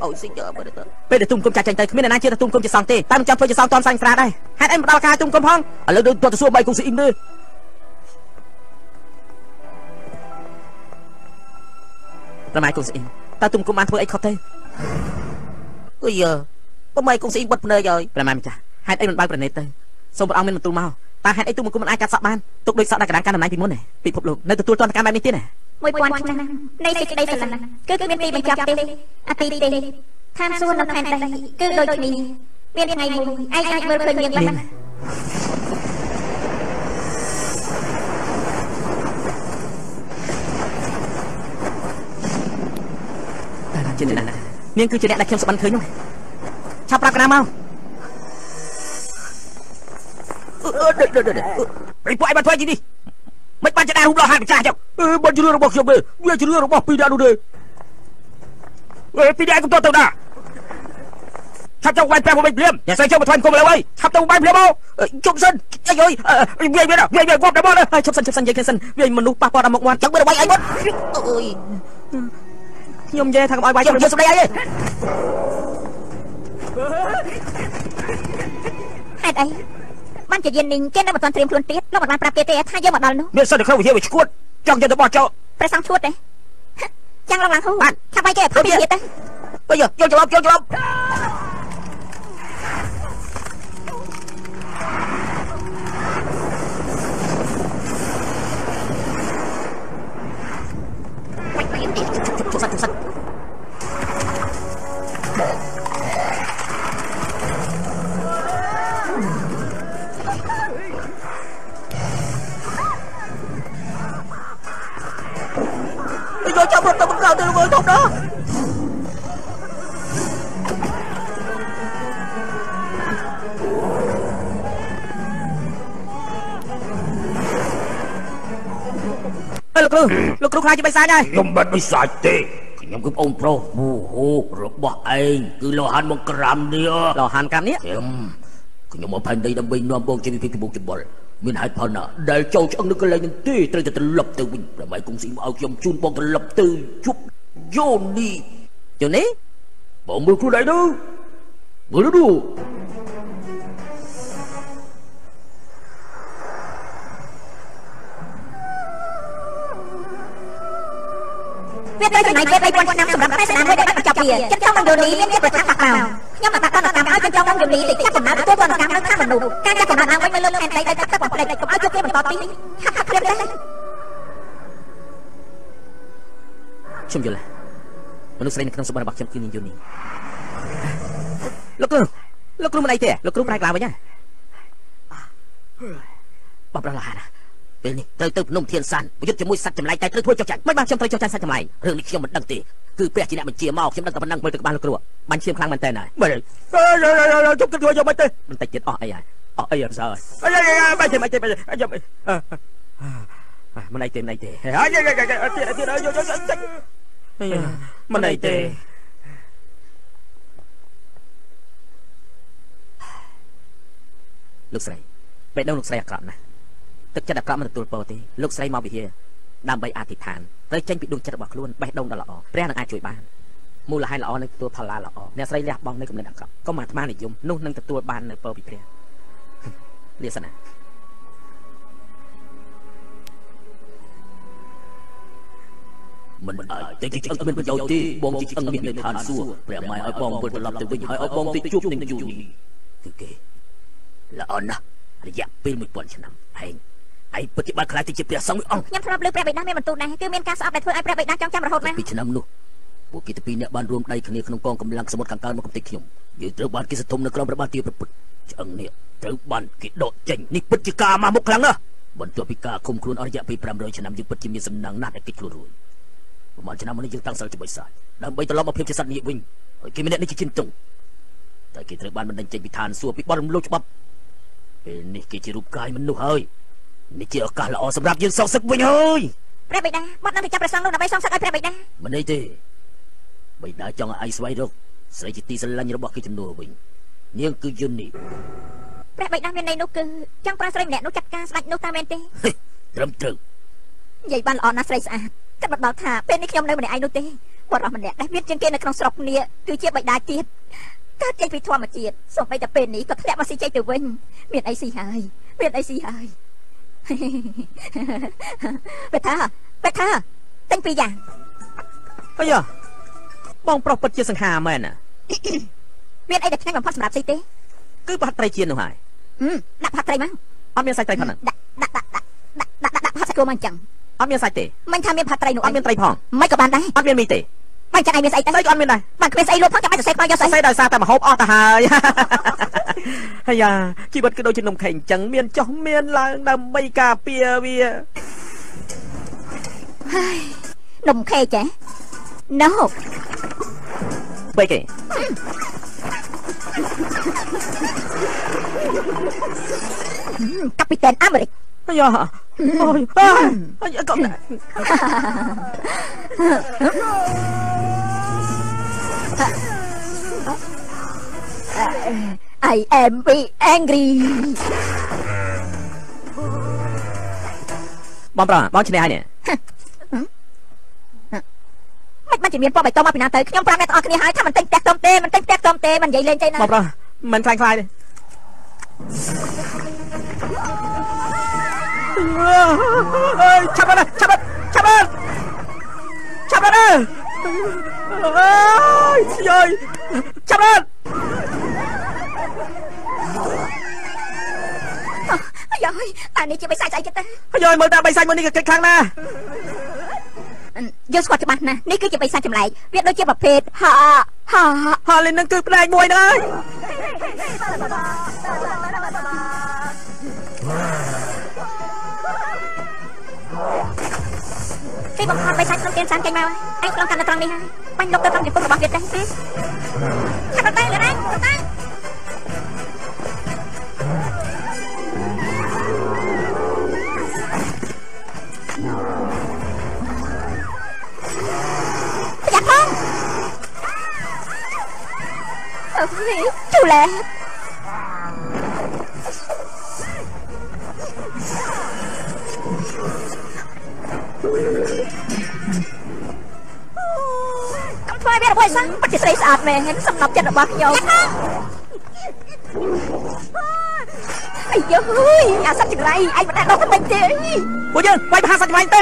អូស៊ីចបើទៅពេលដែលទុំគុំចាច់ចាញ់ទៅគ្មានអ្នកណាជឿថាទុំគុំជាសងទេតែមិនចាំធ្វើជាសងតនសាញ់ស្រាដែរហេតុអីមិនដល់ការទុំគុំផងឥឡូវទៅទៅសួរបាយគុំស៊ីអ៊ីមទេប្រម៉ែគុំស៊ីអ៊ីមតើទុំគុំបានធ្វើអីខុសទេអុយប្រម៉ែគុំស៊ីអ៊ីមបិទភ្នែកហើយប្រម៉ែម្ចាស់ហេតុអីមិនបើកប្រណេតទៅសូមព្រះអង្គមានបន្ទូលមកតើហេតុអីទុំគុំមិនអាចកាត់សក់បានទុកដូចសក់ដែលកណ្ដាលកាន់តំណែងពីមុនទេពិភពលោកនៅទទួលទណ្ឌកម្មបែបនេះទៀតណា1000ឆ្នាំនៃសេចក្តីស្រឡាញ់គឺគ្មានទីបញ្ចប់ទេអទីទេឋានសួគ៌នៅផែនដីគឺដូចគ្នាមានថ្ងៃមួយឯងអាចមើលឃើញយើងបានតែជាអ្នកណានាងគឺជាអ្នកដែលខ្ញុំស្បានឃើញនោះ ឆាប់ប្រាប់កណាមកអីពួកឯងបានធ្វើជីនេះមិនបានចដារូបលោះហាត់ម្ចាស់ចុះអឺបងជឿរបស់ខ្ញុំទេវាជឿរបស់ពីរដាក់នោះទេអេពីរដាក់កំតទៅដាក់ឆាប់ទៅវាយប្រាំមិនភ្លាមតែស្អីចូលមកថ្វាយគុំឥឡូវអើយឆាប់ទៅវាយភ្លាមអូជប់សិនអីអើយវាយវាយវាយវាយគប់ដល់មកហើយជប់សិនជប់សិននិយាយគ្នាសិនវាយមនុស្សប៉ះពាល់ដល់មុខមាត់ចឹងវារវាយអីមកអើយខ្ញុំនិយាយថាកុំឲ្យវាយខ្ញុំនិយាយសម្ដីអីទេ ហេតុអីបានជាយាននីងគេនៅមិនទាន់ត្រៀមខ្លួនទៀតលោកមិនបានប្រាប់គេទេថាយើងមកដល់នោះមានសិនតែក្នុងវិជាវាឈួតចង់យកទៅបោះចោលព្រះសង្ឃឈួតទេចាំងឡើងឡើងហូបានថាបាយគេឲ្យផុតពីទៀតទៅអើយយកច្រឡំយកច្រឡំជុំ អើលោកគ្រូលោកគ្រូខ្លាចជាបិសាចហើយខ្ញុំមិនបិសាចទេខ្ញុំគឺប្អូនប្រុសមូហូរបស់ឯងគឺលោហានមកក្រាំនេះលោហានកាំនេះខ្ញុំខ្ញុំមកផែនដីដើម្បីនាំបងជាវិភពពិបុកច្បល់មានហេតុផលណាដែលចូលឆ្អឹងនៅកន្លែងនេះទេត្រូវតែត្រឡប់ទៅវិញប្រហែលគង់ស៊ីមកឲ្យខ្ញុំជូនបងត្រឡប់ទៅជប់យោនីយូនេះបងមើលខ្លួនឯងទៅមើលទៅ ពេល3000ឆ្នាំសម្រាប់តែស្នាមមួយដែលបានបញ្ចប់វាចិនចុងនឹងយូនីមានភាពប្រឆាំងបាក់ក្រោមខ្ញុំបានដាក់តនកម្មឲ្យចិនចុងនឹងយូនីទៅចាប់កំណើតទទួលតនកម្មនៅខាងមនុស្សការចាប់កំណើតឡើងវិញនៅលើផែនដីដែលទឹកទឹកបំផ្លេចកុំឲ្យជួបគ្នាបន្តទីហាក់ហាក់ព្រាបដែរខ្ញុំយល់ហើយមនុស្សស្រីនៅក្នុងសម្បត្តិរបស់ខ្ញុំគឺនាងយូនីលោកគ្រូលោកគ្រូមិនអីទេលោកគ្រូប្រែកឡើងវិញហ៎បបរលហាណា ពេលនេះត្រូវទៅភ្នំធានសានប្រយុទ្ធជាមួយសត្វចម្លែកតែត្រូវធ្វើចុះចាញ់មិនបានខ្ញុំត្រូវចុះចាញ់សត្វចម្លែករឿងនេះខ្ញុំមិនដឹងទេគឺព្រះជាអ្នកបញ្ជាមកខ្ញុំដឹងតែប៉ុណ្ណឹងមើលទៅក្បាលលោកគ្រូបាញ់ឈាមខ្លាំងមែនតើហើយមិនអើយជុំគិតធ្វើយកមិនទេបន្តិចទៀតអស់អីហើយអស់អីអត់សើហើយអីមិនទេមិនទេមិនទេយកមិនអីទេមិនអីទេហើយទៀតទៀតយកយកតិចមិនអីទេលោកស្រីបេះដូងលោកស្រីអាក្រក់ណាស់ ទឹកចិត្តអាក្រក់មិនទទួលពរទេលោកស្រីមកវិហារដើម្បីអធិដ្ឋានត្រូវចេញពីដួងចិត្តរបស់ខ្លួនបេះដូងដ៏ល្អព្រះនឹងអាចជួយបានមូលហេតុល្អនឹងទទួលផលល្អអ្នកស្រីលះបង់នៅគំនិតអាក្រក់ក៏មកអាត្មានិយមនោះនឹងទទួលបាននៅពរពីព្រះលាសនាមិនអាចតែជីឆ្អឹងមានប្រយោជន៍ទេបងជីឆ្អឹងមាននៅឋានសួគ៌ព្រះម៉ែឲ្យបងវិលត្រឡប់ទៅវិញហើយឲ្យបងទៅជួបនឹងយូនីគឺគេល្អណាស់រយៈពេល1000ឆ្នាំឯង ឯងពិតជាបានខ្លាចទៅជាព្រះសង្ឃមួយអង្គខ្ញុំធ្លាប់លើព្រះបិតាមានបន្ទូលដែរគឺមានការស្អប់ដែលធ្វើឲ្យព្រះបិតាចង់ចាំរហូតមកពីឆ្នាំនោះពួកគេទៅពីរនាក់បានរួមដៃគ្នាក្នុងកងកម្លាំងសមុទ្រខាងកើតមកកំទេចខ្ញុំយើងត្រូវបានគេសន្ទុំនៅក្រោមព្រះបាទទាប្រពុតឆ្អឹងនេះត្រូវបានគេដកចេញនេះពិតជាការមកមុខខ្លាំងណាស់បន្ទាប់ពីការឃុំខ្លួនអស់រយៈពេល500ឆ្នាំយើងពិតជាមានសំណាងណាស់ដែលគេចខ្លួនរួចប្រហែលឆ្នាំមុននេះយើងតាំងសិលជាបិសាចដើម្បីត្រឡប់មកភាពជាសត្វញាតិវិញហើយគេមានអ្នកនេះជាជិនតុងតែគេត្រូវបានបណ្ដេញចេញពីឋានសួគ៌ពីបទរំលោភច្បាប់ពេលនេះគេជារូបកាយមនុស្សហើយ នេះជាឱកាសល្អសម្រាប់យើងសងសឹកវិញហើយព្រះបិតាបាត់នឹងទៅចាប់ព្រះសង្ឃនោះដើម្បីសងសឹកឲ្យព្រះបិតាមិនអីទេបិតាចង់ឲ្យឯងស្វែងរកស្រីជាទីស្រឡាញ់របស់គេចំនួនវិញនាងគឺយុននេះព្រះបិតាមានន័យនោះគឺចង់ប្រើស្រីម្នាក់នោះចាត់ការស្ដេចនោះតាមមែនទេត្រឹមត្រូវនិយាយបានល្អណាស់ស្រីស្អាតគិតមិនដល់ថាពេលនេះខ្ញុំនៅម្នាក់ឯងនោះទេបរិសម្នាក់ដែលមានជាងគេនៅក្នុងស្រុកនេះគឺជាបិតាជាតិកើតចេញពីធម្មជាតិសូម្បីតែពេលនេះក៏ធ្លាក់មកស៊ីជ័យទៅវិញ មានអីស៊ីហើយមានអីស៊ីហើយ បេថាបេថាទិញពីរយ៉ាងអីយ៉ាបងប្រុសពិតជាសង្ហាមែនណាមានអីដែលឆ្ងាញ់បំផុតសម្រាប់ស៊ីទេគឺប្រហិតត្រីជៀននោះហើយហឹមដាក់ផាត់ត្រីមកអត់មានសាច់ត្រីផងហ្នឹងដាក់ដាក់ដាក់ដាក់ដាក់ដាក់ដាក់ផាត់សាច់គោមកអញ្ចឹងអត់មានសាច់ទេមិនថាមានផាត់ត្រីនោះអត់មានត្រីផងមិនក៏បានដែរអត់មានមីទេ បាញ់ចឹងឯងមានស្អីទៅស្អីក៏អត់មានដែរបានគ្មានស្អីលក់ផងចាំបាច់សរសេរខ្មៅយកស្អីស្អីដោយសារតែមហូបអស់ទៅហើយហើយយ៉ាជីវិតគឺដូចជានំខេងអញ្ចឹងមានចុះមានឡើងដើម្បីការពារវានំខេកចេះណូបែកគេកាពីតែនអាមេរិក ហើយយ៉ាអូយអើយក៏ដែរ I am be angry បងប្រុសបងឈ្នះហើយនេះមិនបានជាមានពណ៌បៃតងមកពីណាទៅខ្ញុំប្រាប់អ្នកទាំងអស់គ្នាហើយថាមិនទិញផ្ទះតុំទេមិនទិញផ្ទះតុំទេមិននិយាយលេងទេណាបងប្រុសមិនខ្លាំងខ្លាយទេ អើយឆាប់បានឆាប់បានឆាប់បានឆាប់បានអើយយាយឆាប់បានអាយហើយតែនេះជាបិសាចស្អីចិត្តទៅយាយមើលតាបីសាច់មួយនេះក៏កិច្ចខ្លាំងណាស់យើងស្គាល់ច្បាស់ណាស់នេះគឺជាបិសាចចម្លែកវាដូចជាប្រភេទហាហាហើយលេងនឹងគឺផ្នែកមួយហ្នឹងហើយ គេបង្ខំបិសាចក្នុងទៀនសានចេញមកឯងឆ្លងកាត់នៅត្រង់នេះហើយបាញ់លុកទៅត្រង់ជង្គង់របស់វាទេទេឆាប់ទៅទៅទៅទៅប្រយ័ត្នផងអូយជូឡែ សសោះពិតជាស្រីស្អាតមែនសំណប់ចិត្តរបស់ខ្ញុំអាយយោយអាសត្វចង្រៃឯងមិនដែលដោះទៅវិញទេពួកយើងវាយប្រហាសាច់វាយទៅ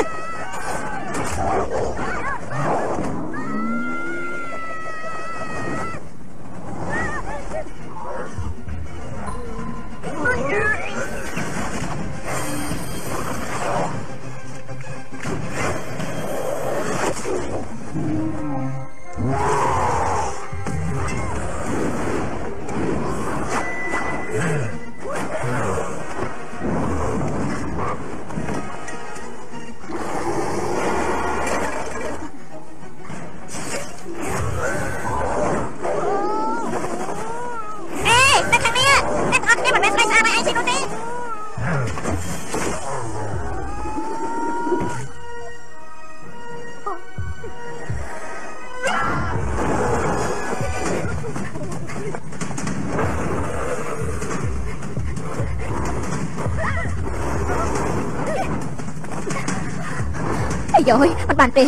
បានទេ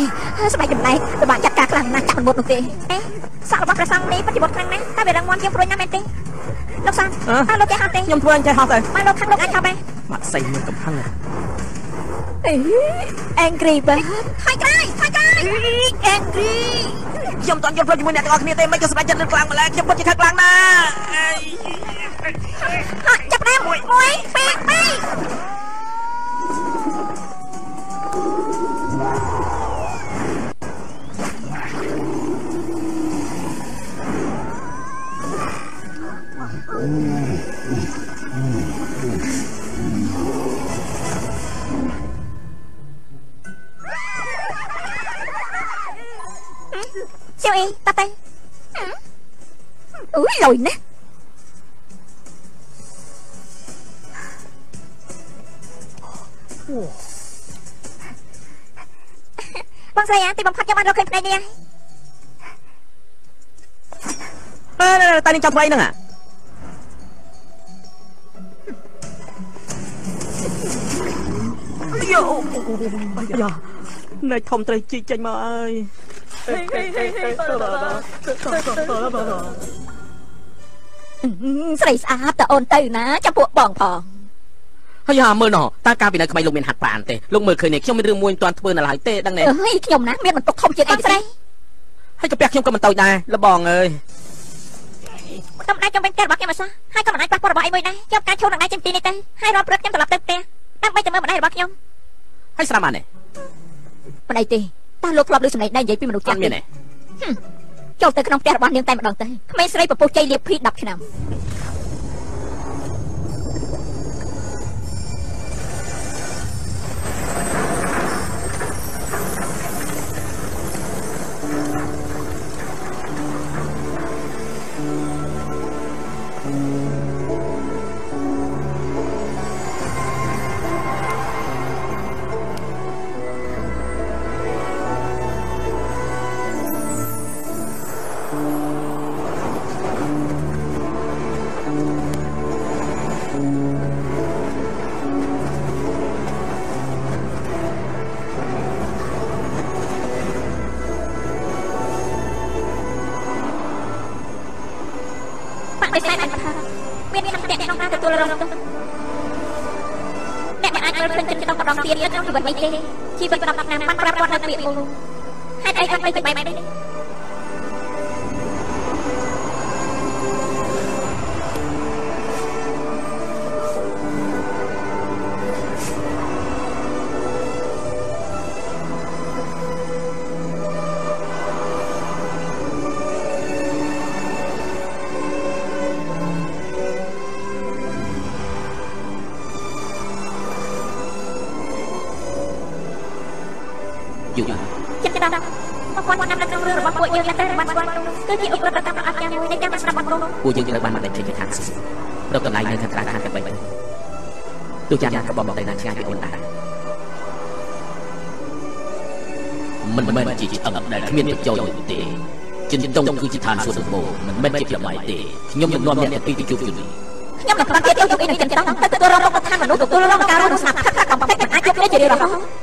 ស្បែកចម្លែកពិបាកចាត់ការខ្លាំងណាស់ចាក់មិនមុតនោះទេអេសាក់របស់ព្រះសង្ឃនេះពិតជាមុតខ្លាំងណាស់តែវារឹងមាំជាងព្រួយណាស់មែនទេលោកសានតើលោកចេះហត់ទេខ្ញុំធ្វើអញ្ចេះហោះទៅមកលោកខាងលោកអាចហត់ទេបាក់សៃមានកំហឹងអេ Angry Bird ថយក្រោយថយក្រោយ Angry ខ្ញុំមិនទាន់យល់ព្រមជាមួយអ្នកទាំងអស់គ្នាទេមិនក៏សម្រេចចិត្តលើកខ្លាំងម្ល៉េះខ្ញុំពិតជាខឹកខ្លាំងណាស់ Siêu y, tắt tay Úi lồi nè បងស្រីអាទីបំផុតខ្ញុំបានរកឃើញប្តីនេះហើយអើតែនេះចាំធ្វើអីហ្នឹងអា អាយ៉ាណែធំត្រីជីកចេញមកអើយស្រីស្អាតតើអូនទៅណាចាំពួកបងផងអាយ៉ាមើលណោះតើកាលពីនៅក្មេងលោកមានហាត់ប្រាណទេលោកមើលឃើញនេះខ្ញុំមានរឿងមួយមិនទាន់ធ្វើនៅឡើយទេដឹងទេអើយខ្ញុំណាមានបន្ទុកធំជាងអីស្រីហើយកាពះខ្ញុំក៏មិនតូចដែរលបងអើយខ្ញុំដែរខ្ញុំវិញការរបស់ខ្ញុំអសោះហើយក៏មិនអាចប៉ះពាល់របស់អីមួយដែរខ្ញុំការឈូននឹងដែរចេញពីនេះទៅហើយរាល់ព្រឹកខ្ញុំត្រឡប់ទៅផ្ទះដើម្បីទៅមើលម្ដាយរបស់ខ្ញុំ ហើយស្រាប់អានេះម្ដាយទេតើលោកធ្លាប់ឮសម្លេងដែរនិយាយពីមនុស្សអចាស់ត់មានទេចូលទៅក្នុងផ្ទះរបស់នាងតែម្ដងទៅក្មេងស្រីពពុះជ័យលៀបភី10ឆ្នាំ បដិសេធអត់ថាមានខ្ញុំតែក្នុងការទទួលរងទុក្ខអ្នកមិនអាចមើលឃើញចិត្តដល់ម្ដងទៀតនៅក្នុងជីវិតនេះទេជីវិត10ឆ្នាំបានប្រាប់គាត់នៅពាក្យមួយហេតុអីគាត់មិនទៅបែបនេះ គាល់គឺជាឧបក្រកម្មដ៏អស្ចារ្យមួយនៃការស្ដាប់បង្គាប់ពួកយើងត្រូវបានមកដេញចេញពីខាងស៊ីរកកន្លែងនៅខាងក្រៅខាងទាំងបីទោះយ៉ាងណាក៏បងមកទៅណាឆ្ងាយពីអូនដែរមិនមែនជាឆ្អឹងដែលគ្មានប្រយោជន៍នោះទេចិនតុងគឺជាឋានសួគ៌ដំបូងមិនមែនជាផ្លៃទេខ្ញុំនឹងនាំអ្នកទៅទីជួបជុំខ្ញុំនឹងប្រកាសយកយកអីនឹងចិនតង់ទៅទទួលរងមកឋានមនុស្សទទួលរងការរស់ស្នាប់ផឹកថាកំពេចមិនអាចយកគ្នាជារៀងរហូតតើ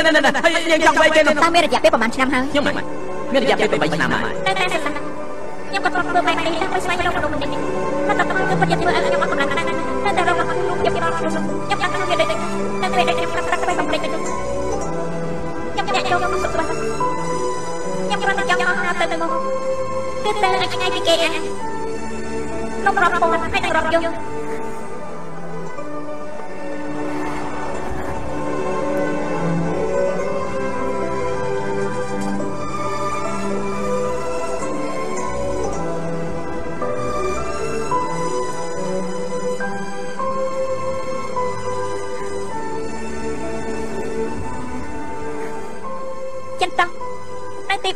យយើងចង់វិញទេនោះតើមានរយៈពេលប្រហែលឆ្នាំហើយខ្ញុំមិនមានរយៈពេល3ឆ្នាំហើយតែតែខ្ញុំក៏ប្រឹងធ្វើបែបនេះដើម្បីស្វែងរកមនុស្សនេះតែតើគឺពិតជាធ្វើឲ្យខ្ញុំអត់កម្លាំងណាស់តែតែរកមកលោកខ្ញុំខ្ញុំខ្ញុំអត់ខ្ញុំនិយាយតែពេលដែលខ្ញុំប្រឹងប្រែងបំពេញទៅខ្ញុំតែយកមកសុខភាពខ្ញុំគ្រាន់តែចង់មកហៅទៅទៅមកគឺទៅឲ្យឆ្ងាយពីគេអាលោករាប់ពងហើយនឹងរាប់យង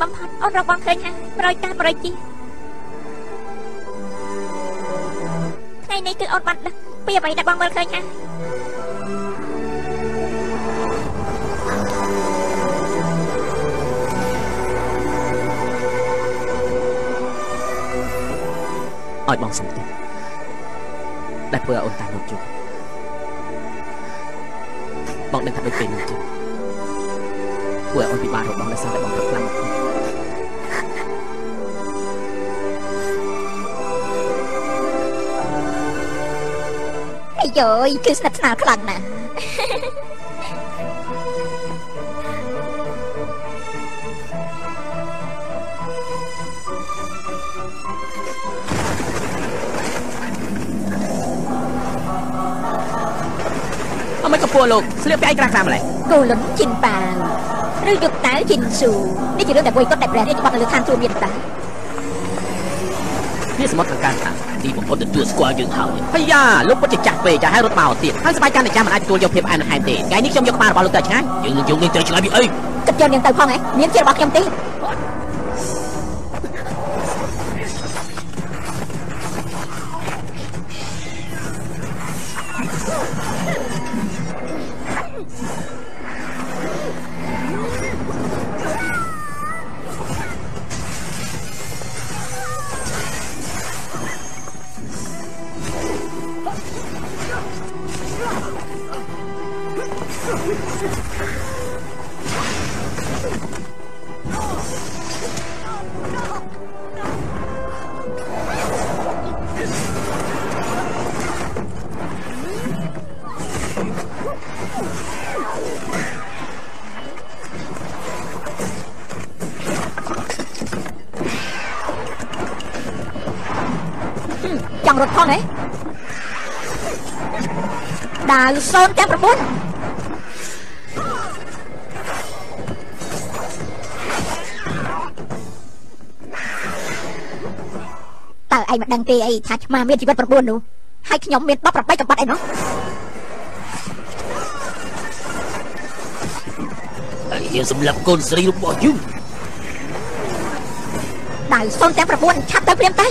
នៅទីបំផុតអូនរកបងឃើញហើយប្រយតាប្រយជីថ្ងៃនេះគឺអូនបានដឹងពីអ្វីដែលបងមើលឃើញហើយឲ្យបងសុំទៅដែលធ្វើឲ្យអូនតាមលោកជុំបងដឹងថាដូចពេលនោះជុំធ្វើឲ្យអូនពិបាករកបងដោយសារតែបងថាខ្លាំងមក ខ្លួនអាយយគឺស្និទ្ធស្នាលខ្លាំងណាស់អមិនកំពួរលោកស្លៀកពាក់អីក្រាស់ក្រាស់ម្ល៉េះគូលុនជីនប៉ាវឬយុគតៅជីនស៊ូនេះជារឿងដែលបុយគាត់តែព្រះរាជបត់នៅលើឋានសួគ៌មានតាវាសមុទ្រខាងកើតថាទីបំផុតទទួលស្គាល់យើងហើយហើយយ៉ាលោកពិតជាចាស់ ពេកចាស់ហើយរត់មកទៀតហើយស្បែកកាន់តែចាំមិនអាចទទួលយកភាពអែមល្ហែមទេថ្ងៃនេះខ្ញុំយកក្បាលរបស់លោកទៅឆ្ងាយយើងនឹងយកនេះទៅឆ្លើយពីអីគិតយកនាងទៅផងហ៎នាងជារបស់ខ្ញុំទេ 0ទាំង9ើឯងមិនដឹងទេអីថាឆ្មាមានជីវិត9នោះហើយខ្ញុំមាន18កំបាត់ឯនោះហើយយើងសម្លាប់កូនស្រីរបស់យើងដៅ0ទាំង9ឆាប់ទៅព្រាមទៅ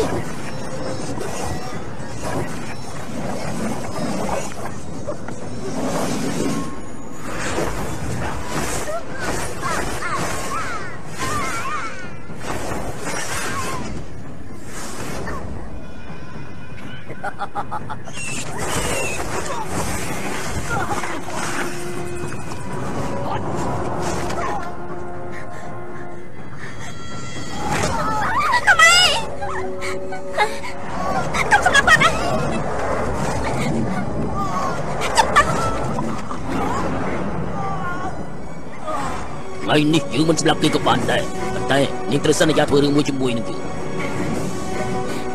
ថ្ងៃនេះយើងមិនសម្លាប់គេក៏បានដែរប៉ុន្តែនាងត្រូវសន្យាធ្វើរឿងមួយជាមួយនឹងយើង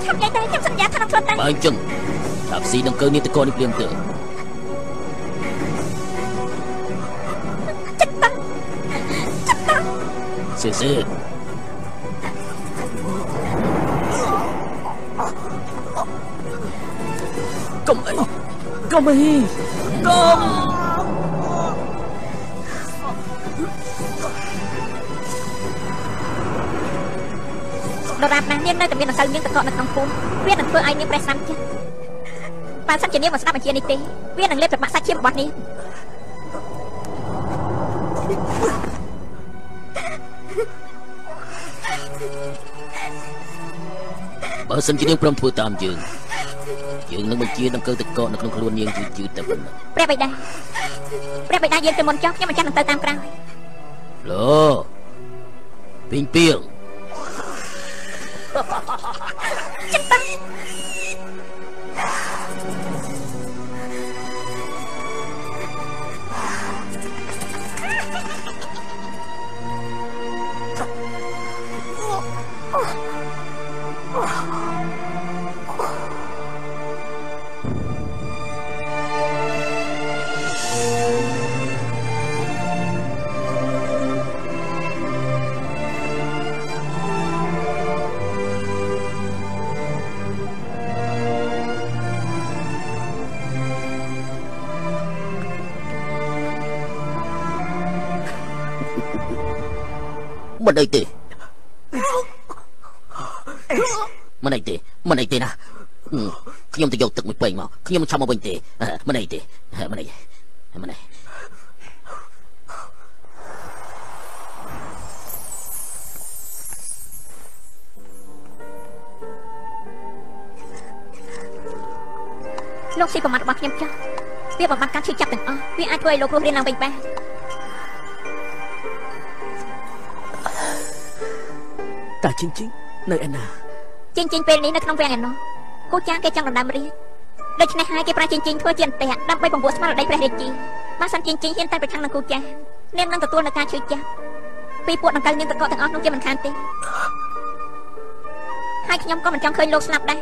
ឆាប់និយាយទៅខ្ញុំសន្យាថានឹងធ្វើតែបើអញ្ចឹងចាប់ស៊ីនឹងកើនាងតកនេះព្រាមទៅចិត្តតាចិត្តតាសេសេកុំអីកុំអីកុំ ដរាបណាស់នាងនៅតែមានអង្កលនាងតកកនៅក្នុងភូមិវានឹងធ្វើឲ្យនាងប្រេះស្ដាំចិត្តបើសិនជានាងមិនស្ដាប់បញ្ជានេះទេវានឹងលេបប្របាក់សាច់ឈាមរបស់នាងបើសិនជានាងព្រមធ្វើតាមយើងយើងនឹងបញ្ជានឹងកើតកនៅក្នុងខ្លួននាងយឺតយឺតតែប៉ុណ្ណឹងព្រះបិតាព្រះបិតាយើងទៅមុនចុះខ្ញុំមិនចាំនឹងទៅតាមក្រោយឡូពីងពីល អីទេមិនអីទេមិនអីទេណាហឹមខ្ញុំទៅយកទឹកមួយពេញមកខ្ញុំមិនឆាប់មកវិញទេអឺមិនអីទេមិនអីមិនអីលោកស៊ីប្រមាថរបស់ខ្ញុំចុះវាបំបត្តិការឈឺចាប់ទាំងអស់វាអាចធ្វើឲ្យលោករស់រៀនឡើងវិញបាន តាជីងជីងនៅឯណាជិញជិញពេលនេះនៅក្នុងវាំងឯណោះគូចាងគេចង់ដណ្ដើមរាជដូច្នេះហើយគេប្រើជិញជិញធ្វើជាអន្ទាក់ដើម្បីបង្រួបស្មារតីព្រះរាជាបើសិនជិញជិញហ៊ានតែប្រឆាំងនឹងគូចាងនាងនឹងទទួលនឹងការឈឺចាប់ពីពួកដង្កូវនាងតកកទាំងអស់នោះជាមិនខានទេហើយខ្ញុំក៏មិនចង់ឃើញលោកស្លាប់ដែរ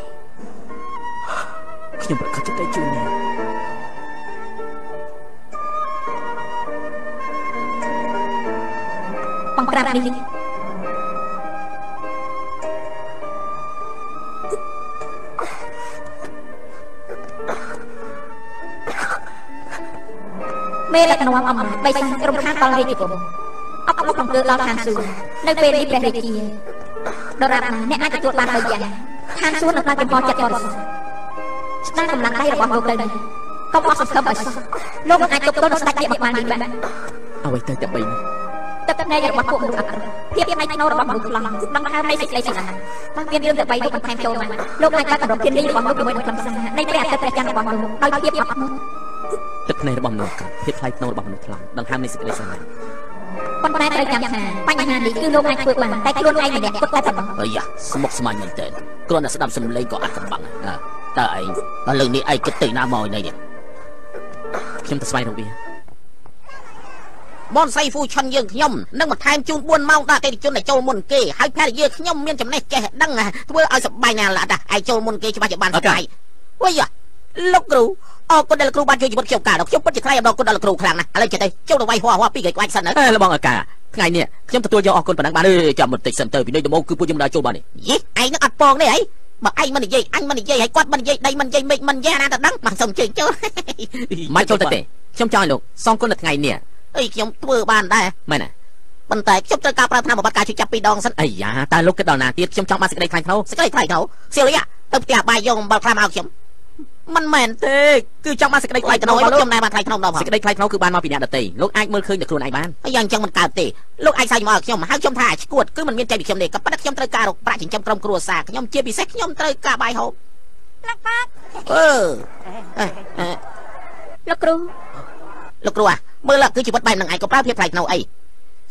ខ្ញុំប្រកាសចិត្តតែជួយនាងបងប្រាប់នេះ មេដឹកនាំអំណាចបីសារំខានដល់រាជគុំអបអរកំពើដល់ឋានសួគ៌នៅពេលនេះព្រះរាជាដរាបណាអ្នកអាចទទួលបានបីយ៉ាងឋានសួគ៌នឹងផ្លាស់ចំពោះចិត្តបរិសុទ្ធស្ដារកម្លាំងដៃរបស់លោកទៅនេះកុំអស់សង្ឃឹមឲ្យសោះលោកមិនអាចទប់ទល់នឹងស្ដេចនេះបាននេះបានអ្វីទៅតែបីនេះ ទឹកភ្នែករបស់ពួកមនុស្សអក្រក់ភាពផ្នែកក្នុងរបស់មនុស្សខ្លះដង្ហើមនៃសេចក្តីស្រឡាញ់បើមានរឿងទៅបីលោកបន្ថែមចូលមកលោកអាចកាត់កម្រិតធាននេះរបស់លោកជាមួយនឹងខ្លឹមសារនៃព្រះអាទិត្យព្រះច័ន្ទរបស់លោកដោយភាពអត់នោះទឹកភ្នែករបស់មនុស្សកាត់ភាពថ្លៃថ្នូររបស់មនុស្សខ្លាំងដង្ហើមនៃសេចក្តីស្រឡាញ់ប៉ុន្តែត្រូវចាំថាបញ្ហានេះគឺលោកអាចធ្វើបានតែខ្លួនឯងម្នាក់គិតតែប៉ុណ្ណោះអាយ៉ាស្មុកស្មាញមែនតើគ្រាន់តែស្ដាប់សំឡេងក៏អត់កំបាំងអើតើឯងឥឡូវនេះឯងគិតទៅណាមកនេះខ្ញុំទៅស្វែងរកវា បនស្រីហ្វូឆុនយើងខ្ញុំនឹងបន្ថែមជូន4ម៉ោងដល់អតិថិជនដែលចូលមុនគេហើយភរិយាខ្ញុំមានចំណេះចេះដឹងធ្វើឲ្យសប្បាយណាស់ឡាតាឯងចូលមុនគេច្បាស់ជាបានសប្បាយអូយលោកគ្រូអរគុណដែលលោកគ្រូបានជួយជីវិតខ្ញុំការខ្ញុំពិតជាថ្លៃអរគុណដល់លោកគ្រូខ្លាំងណាស់ឥឡូវចេះទៅចូលទៅវាយហោះហោះពីគេខ្វាច់សិនណាអេលបងអកាថ្ងៃនេះខ្ញុំទទួលយកអរគុណប៉ុណ្ណឹងបានអើចាំបន្តិចសិនទៅពីនេះដំបូងគឺពួកខ្ញុំដើរចូលបាននេះយេឯងនឹងអត់ពងទេអីបើឯងមិននិយាយអញមិននិយាយហើយគាត់មិននិយាយដីមិននិយាយមេឃមិននិយាយអាណាទៅដឹងមកសុំជើញចូលមិនចូលទៅទេខ្ញុំចង់ឲ្យលោកសងគុណនៅថ្ងៃនេះ អីខ្ញុំធ្វើបានដែរមែនទេប៉ុន្តែខ្ញុំត្រូវការប្រើប្រាស់បំបត្តិការជួយចាប់ពីរដងសិនអាយ៉ាតើលោកគិតដល់ណាទៀតខ្ញុំចង់បានសេចក្តីខ្លាញ់ខ្លោសេចក្តីថ្លៃទៅសៀលីទៅផ្ទះបាយយកអំបិលខ្លាំងមកខ្ញុំមិនមែនទេគឺចង់បានសេចក្តីថ្ខ្លៃលាញ់ទៅខ្លោខ្ញុំរបស់លោកដែរបានថ្លៃក្នុងដងផងសេចក្តីខ្លាញ់ខ្លោគឺបានមកពីអ្នកដទៃលោកអាចមើលឃើញតែខ្លួនឯងបានហើយយ៉ាងអញ្ចឹងមិនកើតទេលោកអាចសាច់មកខ្ញុំហៅខ្ញុំថាឈួតគឺមិនមានចៃពីខ្ញុំទេក៏ប៉ុន្តែខ្ញុំត្រូវការរកប្រាក់ចិញ្ចឹមក្រុមគ្រួសារខ្ញុំជាពិសេសខ្ញុំត្រូវការបាយហូបលោកប៉ាអឺអេអេលោកគ្រូលោកគ្រូអា មើលគឺជីវិតបែបហ្នឹងឯងក៏ប្រើភាពថ្លៃថ្នូរអី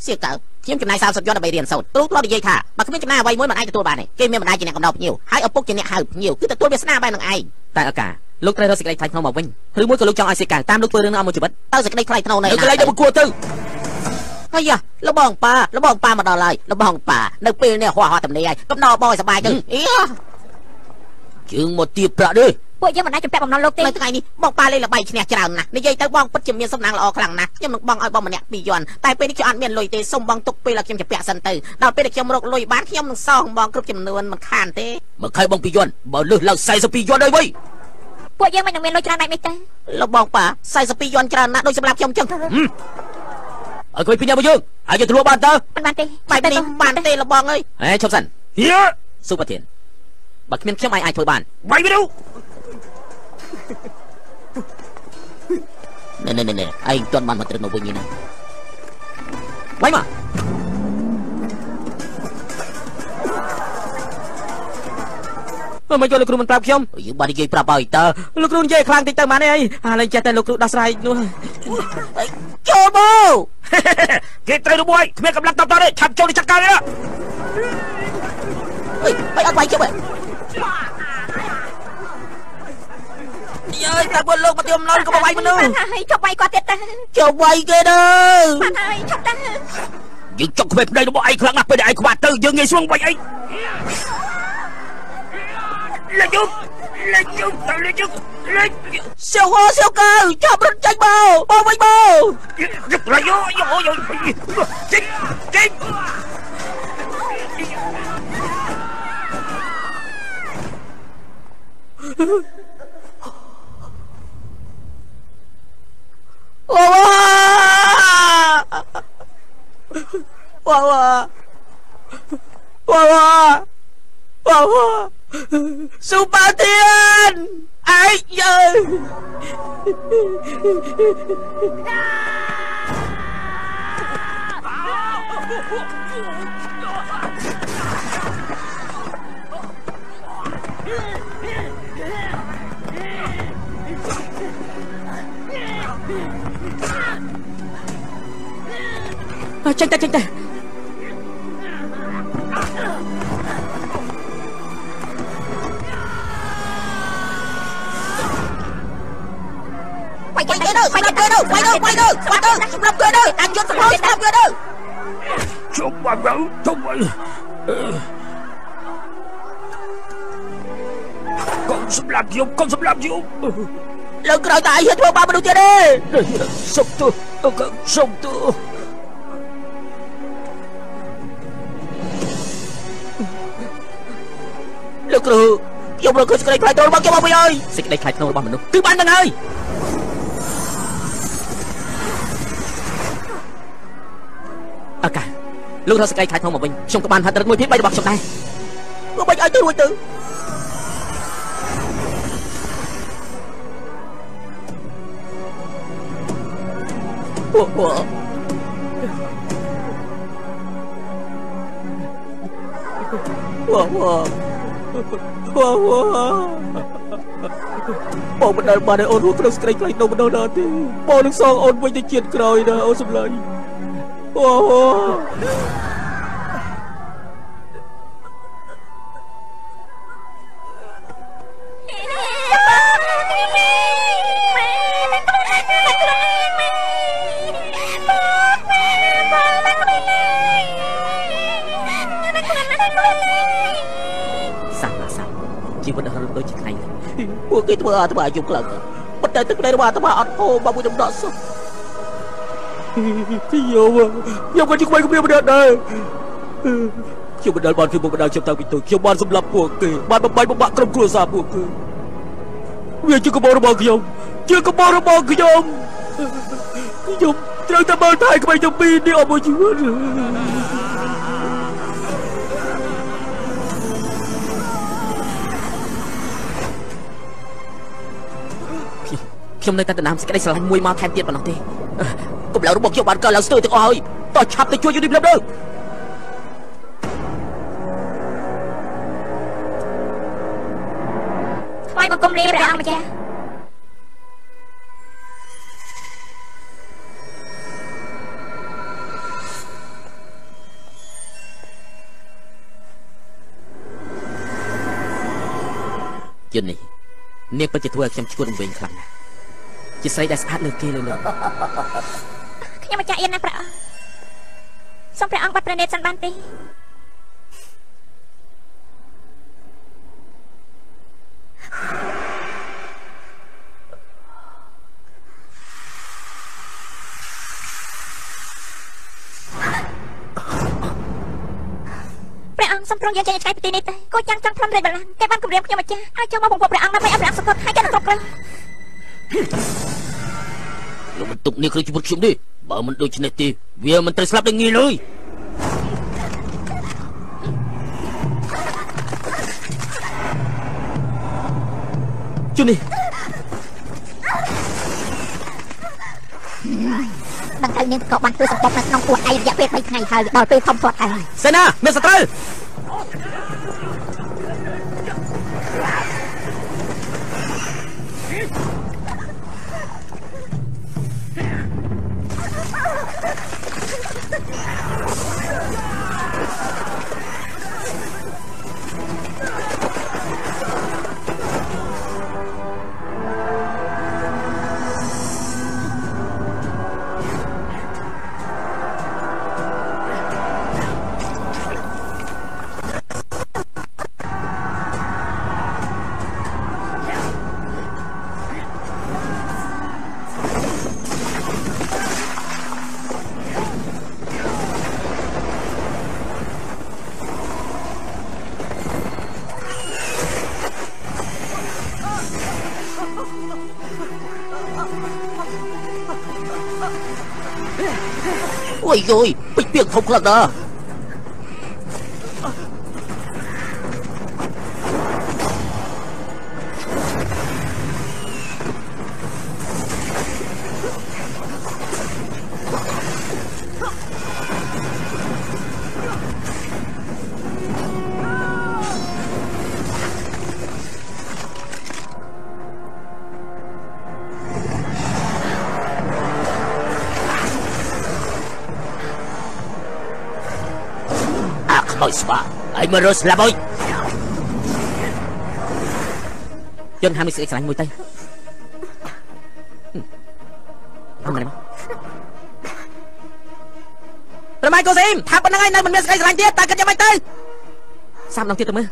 សៀកកើខ្ញុំចំណាយ30យន់ដើម្បីរៀនសូត្រគ្រូធ្លាប់និយាយថាបើគ្មានចំណាយអ្វីមួយមិនអាចទទួលបានទេគេមានម្ដាយជាអ្នកកំណត់ភ្ញៀវហើយឪពុកជាអ្នកហៅភ្ញៀវគឺទទួលវាសនាបែបហ្នឹងឯងតែអកាលោកត្រូវរកសេចក្តីខ្លាញ់ខ្លោមកវិញឬមួយក៏លោកចង់ឲ្យសេកៅតាមលោកធ្វើរឿងនោះឲ្យមួយជីវិតទៅសេចក្តីថ្លៃថ្នូរនៅនៅកន្លែងដែលមិនគួរទៅហើយយ៉ាលបងប៉ាលបងប៉ាមកដល់ហើយលបងប៉ានៅពេលនេះហោះហោះតំណេហើយកំណបងឲ្យសប្បាយទៅអីជើងមកទៀបប្រាក់ទេ ពួកយើងមិនអាចជំពាក់បំណុលលោកទេនៅថ្ងៃនេះបងប៉ាលេងល្បីឈ្នះច្រើនណាស់និយាយទៅបងពិតជាមានសំណាងល្អខ្លាំងណាស់ខ្ញុំនឹងបងឲ្យបងម្នាក់2យន់តែពេលនេះខ្ញុំអត់មានលុយទេសុំបងទុកពេលឲ្យខ្ញុំជពាក់សិនទៅដល់ពេលដែលខ្ញុំរកលុយបានខ្ញុំនឹងសងបងគ្រប់ចំនួនមិនខានទេមកខែបង2យន់បើលើសឡើង42យន់ហើយវៃពួកយើងមិននឹងមានលុយច្រើនបែបនេះទេលបងប៉ា42យន់ច្រើនណាស់ដូចសម្រាប់ខ្ញុំចឹងឲ្យគួយពីអ្នកមកយើងហើយយើងទទួលបានតើមិនបានទេបែបនេះបានទេលបងអើយហេឈប់សិនហៀសុប្រធានបើគ្មានខ្ញុំអាចអាចធ្វើបានបាយវិរូ ណែណែណែឯងទាន់បានមកត្រឹមមកវិញនេះណាបាយមកអឺមិនចូលលោកគ្រូមិនប្រាប់ខ្ញុំយើងបាននិយាយប្រាប់ហើយតើលោកគ្រូនិយាយខ្លាំងតិចទៅម៉ានេះអីអាឡែងចេះតែលោកគ្រូដោះស្រាយនោះចូលមកគេត្រូវរបួយគ្មានកម្លាំងតបតទេឆាប់ចូលទៅចាត់ការនេះអើយអើយអត់វាយជិប អើយយើយតែពួកលោកមកទៀមឡនក៏មកវាយមនុស្សបានហើយជប់វាយគាត់ទៀតទៅចូលវាយគេទៅបានហើយជប់ទៅយើងចុកក្បេបប្តីរបស់ឯងខ្លាំងណាស់ពេលដែលឯងខ្វាត់ទៅយើងងាយស្រួលបាច់អីលេចយកលេចយកទៅលេចយកលេចសៀវហោសៀវកើចាប់រត់ចេញមកបងវិញមកយកលេចយកយកយកចេញចេញវ៉ា 娃娃，娃娃，娃娃，娃娃，苏八天，哎呀！Yeah. à, Tranh tay tranh tay Quay quay kia đâu Quay kia đâu Quay đâu Quay đâu Quay đâu quay kia quay Anh quay lập quay kia đâu Chúng bằng gấu Chúng bằng Con sắp làm gì không Con sắp làm gì không Lần cái đội tại hết bao ba mình đầu tiên đi. Sông tôi Sông tôi. គ្រូខ្ញុំរកឃើញសេចក្តីខ្លាចត្រូវរបស់ខ្ញុំមកវិញហើយសេចក្តីខ្លាចក្នុងរបស់មនុស្សគឺបាននឹងហើយអើកាលោករកសក្តិខែក្នុងមកវិញខ្ញុំក៏បានហាត់រឹតមួយពី3របស់ខ្ញុំដែរក៏បាច់ឲ្យទៅរួចទៅអូអូអូអូ អូអូបងមិនដែលបានឲ្យអូនរស់ក្នុងស្ក្រេចខ្លាញ់នោះមិនដល់ណាទេបងនឹងសងអូនវិញទៅជាតិក្រោយណាអូនសម្លាញ់អូអូ ធ្វើអាត្មាយំខ្លាំងប៉ុន្តែទឹកដីរបស់អាត្មាអត់ហូរមកមួយដំណក់សោះយោយោក៏ជាក្មេងគំរាមម្នាក់ដែរខ្ញុំមិនដែលបានគឺមុខម្ដងខ្ញុំតាំងពីតូចខ្ញុំបានសម្លាប់ពួកគេបានបំបាយបំបាក់ក្រុមគ្រួសារពួកគេវាជាកបោរបស់ខ្ញុំជាកបោរបស់ខ្ញុំខ្ញុំត្រូវតែមើលថែក្មេងទាំងពីរនេះអស់មួយជីវិត ខ្ញុំនៅតែដណ្ដើមសេចក្តីស្រឡាញ់មួយមកថែមទៀតប៉ុណ្ណោះទេកម្លាំងរបស់ខ្ញុំបានកើនឡើងស្ទើរទាំងអស់ហើយតោះឆាប់ទៅជួយយូនីភ្លាមទៅថ្វាយបង្គំលាព្រះអង្គម្ចាស់យន្តនេះនាងពិតជាធ្វើឲ្យខ្ញុំឈួតរំវែងខ្លាំងណាស់ ជាស្រីដែលស្អាតលើសគេលើលើខ្ញុំម្ចាស់អៀនណាព្រះអង្គសូមព្រះអង្គបាត់ព្រះនេតសិនបានទេព្រះអង្គសូមទ្រង់យកចេញឆ្កែពីទីនេះទៅគោចាំងចង់ព្រមរាជបល្ល័ង្កគេបានគម្រាមខ្ញុំម្ចាស់ហើយចង់មកបំពុះព្រះអង្គដើម្បីឲ្យព្រះអង្គសង្កត់ហើយចាំគ្រប់គ្រង លោកមិនទុកនាងក្នុងជីវិតខ្ញុំទេបើមិនដូច្នេះទេវាមិនត្រូវស្លាប់ដូចងាយឡើយជូនេះដឹងទៅនាងក៏បានធ្វើសម្បុកនៅក្នុងពួកឯងរយៈពេល3ថ្ងៃហើយដល់ពេលធំធាត់ហើយសេនាមានសត្រូវ អូយយយពេជ្រ ហើយមើលរស់ស្លាប់អើយយន្តហាមមានសេចក្តីស្រឡាញ់មួយទៅអមមកប្រម៉ៃកូស៊ីមថាប៉ុណ្្នឹងហើយនៅមិនមានសេចក្តីស្រឡាញ់ទៀតតើគិតយ៉ាងម៉េចទៅសាប់ដល់ទៀតទៅមើល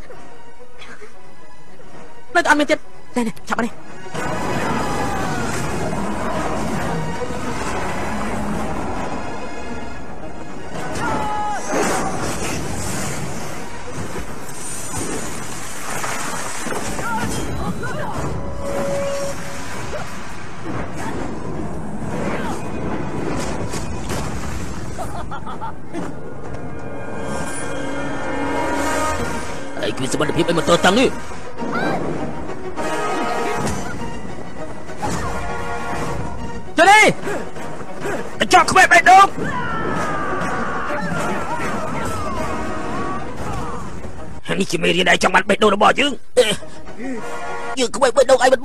ភាពឲ្យមកតតាំងទេជូនីកញ្ចក់ខ្វែបបេះដូងនេះជាមេរៀនដែលចង់បានបេះដូងរបស់យើងយើងខ្វែបបេះដូងឯងម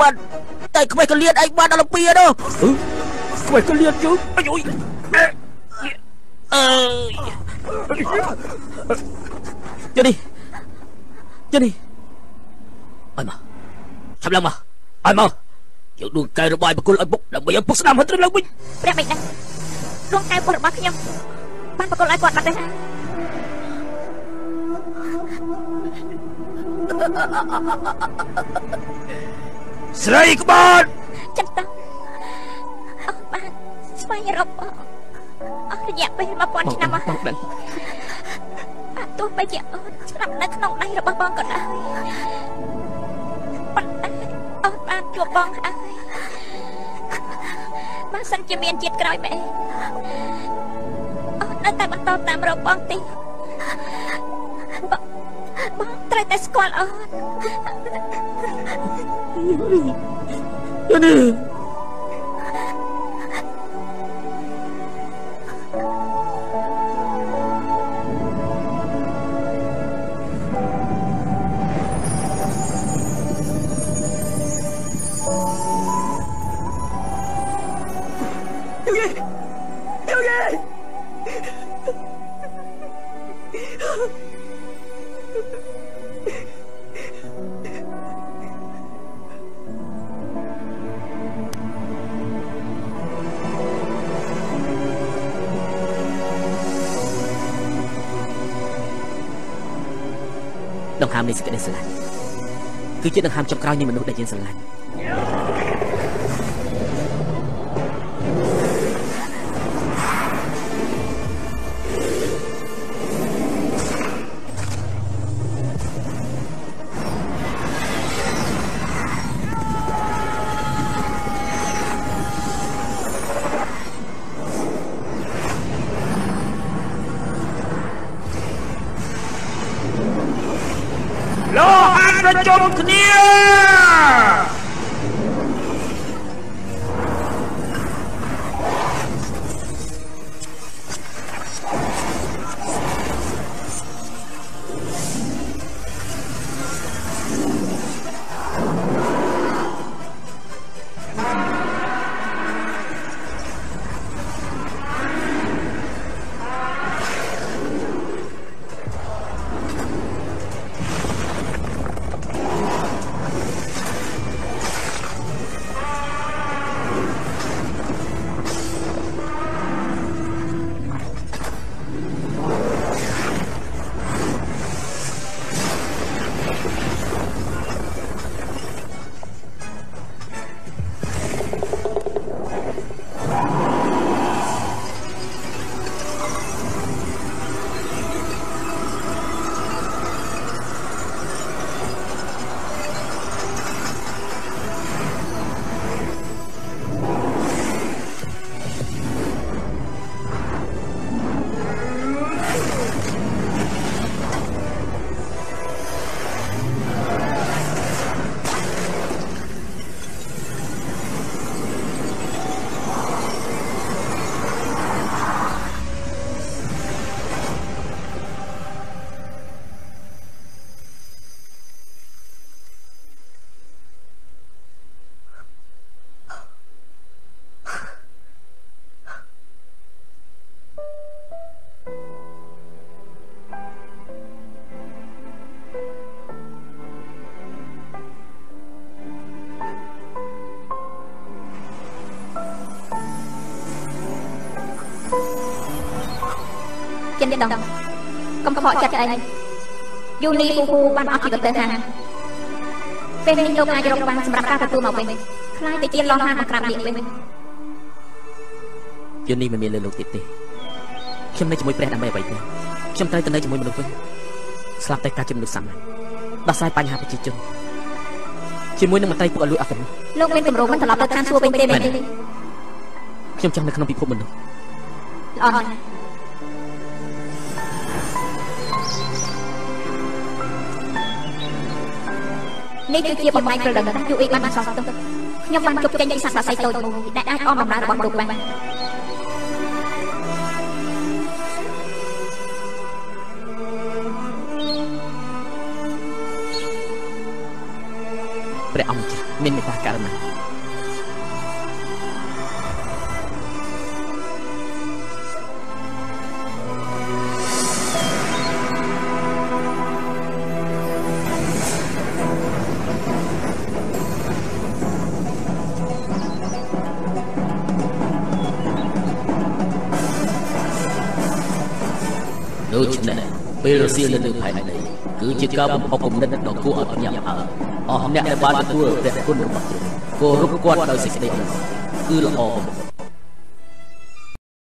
ិ ឲ្យមកចាប់ឡើងមកឲ្យមកយើងដួងកែរបស់ឲ្យបកគលឲ្យពុកដើម្បីឲ្យពុកស្ដាំហើយត្រឹមឡើងវិញព្រះបិតាដួងកែវពុទ្ធរបស់ខ្ញុំបានបកគលឲ្យគាត់បាត់ទៅហើយស្រីក្បត់ចិនតោអស់បានស្វែងរកបងអស់រយៈពេល1000ឆ្នាំមកបងដឹងអាចទោះបីជាអូនស្លាប់នៅក្នុងដៃរបស់បងក៏ដោយ ប៉ុន្តែអូនបានជួបបងហើយបើសិនជាមានជាតិក្រោយបែអូននៅតែបន្តតាមរកបងទីបងបងត្រូវតែស្គាល់អូនជូនី នៃសេចក្តីស្រឡាញ់គឺជាដង្ហើមចុងក្រោយនៃមនុស្សដែលយើងស្រឡាញ់ ចិនដងកុំខកចិត្តអីយូនីពូពូបានអស់ជីវិតទៅហើយពេលនេះលោកអាចរកបានសម្រាប់ការទទួលមកវិញខ្លាយទៅជាឡងហាមកក្រាបលៀងវិញយន្តនេះមិនមានលើលោកទៀតទេខ្ញុំនៅជាមួយព្រះដើម្បីអ្វីទេខ្ញុំត្រូវទៅនៅជាមួយមនុស្សវិញស្លាប់តែការជាមនុស្សសាមញ្ញដោះស្រាយបញ្ហាប្រជាជនជាមួយនឹងមន្ត្រីពួកអលួយអត់ទៅលោកមានគម្រោងមិនត្រឡប់ទៅឋានសួគ៌វិញទេមែនទេខ្ញុំចង់នៅក្នុងពិភពមនុស្សល្អណាស់ នេះគឺជាបំណែកប្រដឹងណាស់យូអ៊ីបានសោះទុកខ្ញុំបានជប់ចេញពីសត្វសរសៃតូចមួយដែលអាចអមដំណើររបស់លោកបាន ជាការបំផុសគំនិតដ៏គួរឲ្យភ្ញាក់ផ្អើលអស់អ្នកដែលបានទទួលព្រះគុណរបស់ទ្រង់គោរពគាត់ដោយសេចក្តីអរគុណគឺល្អបំផុត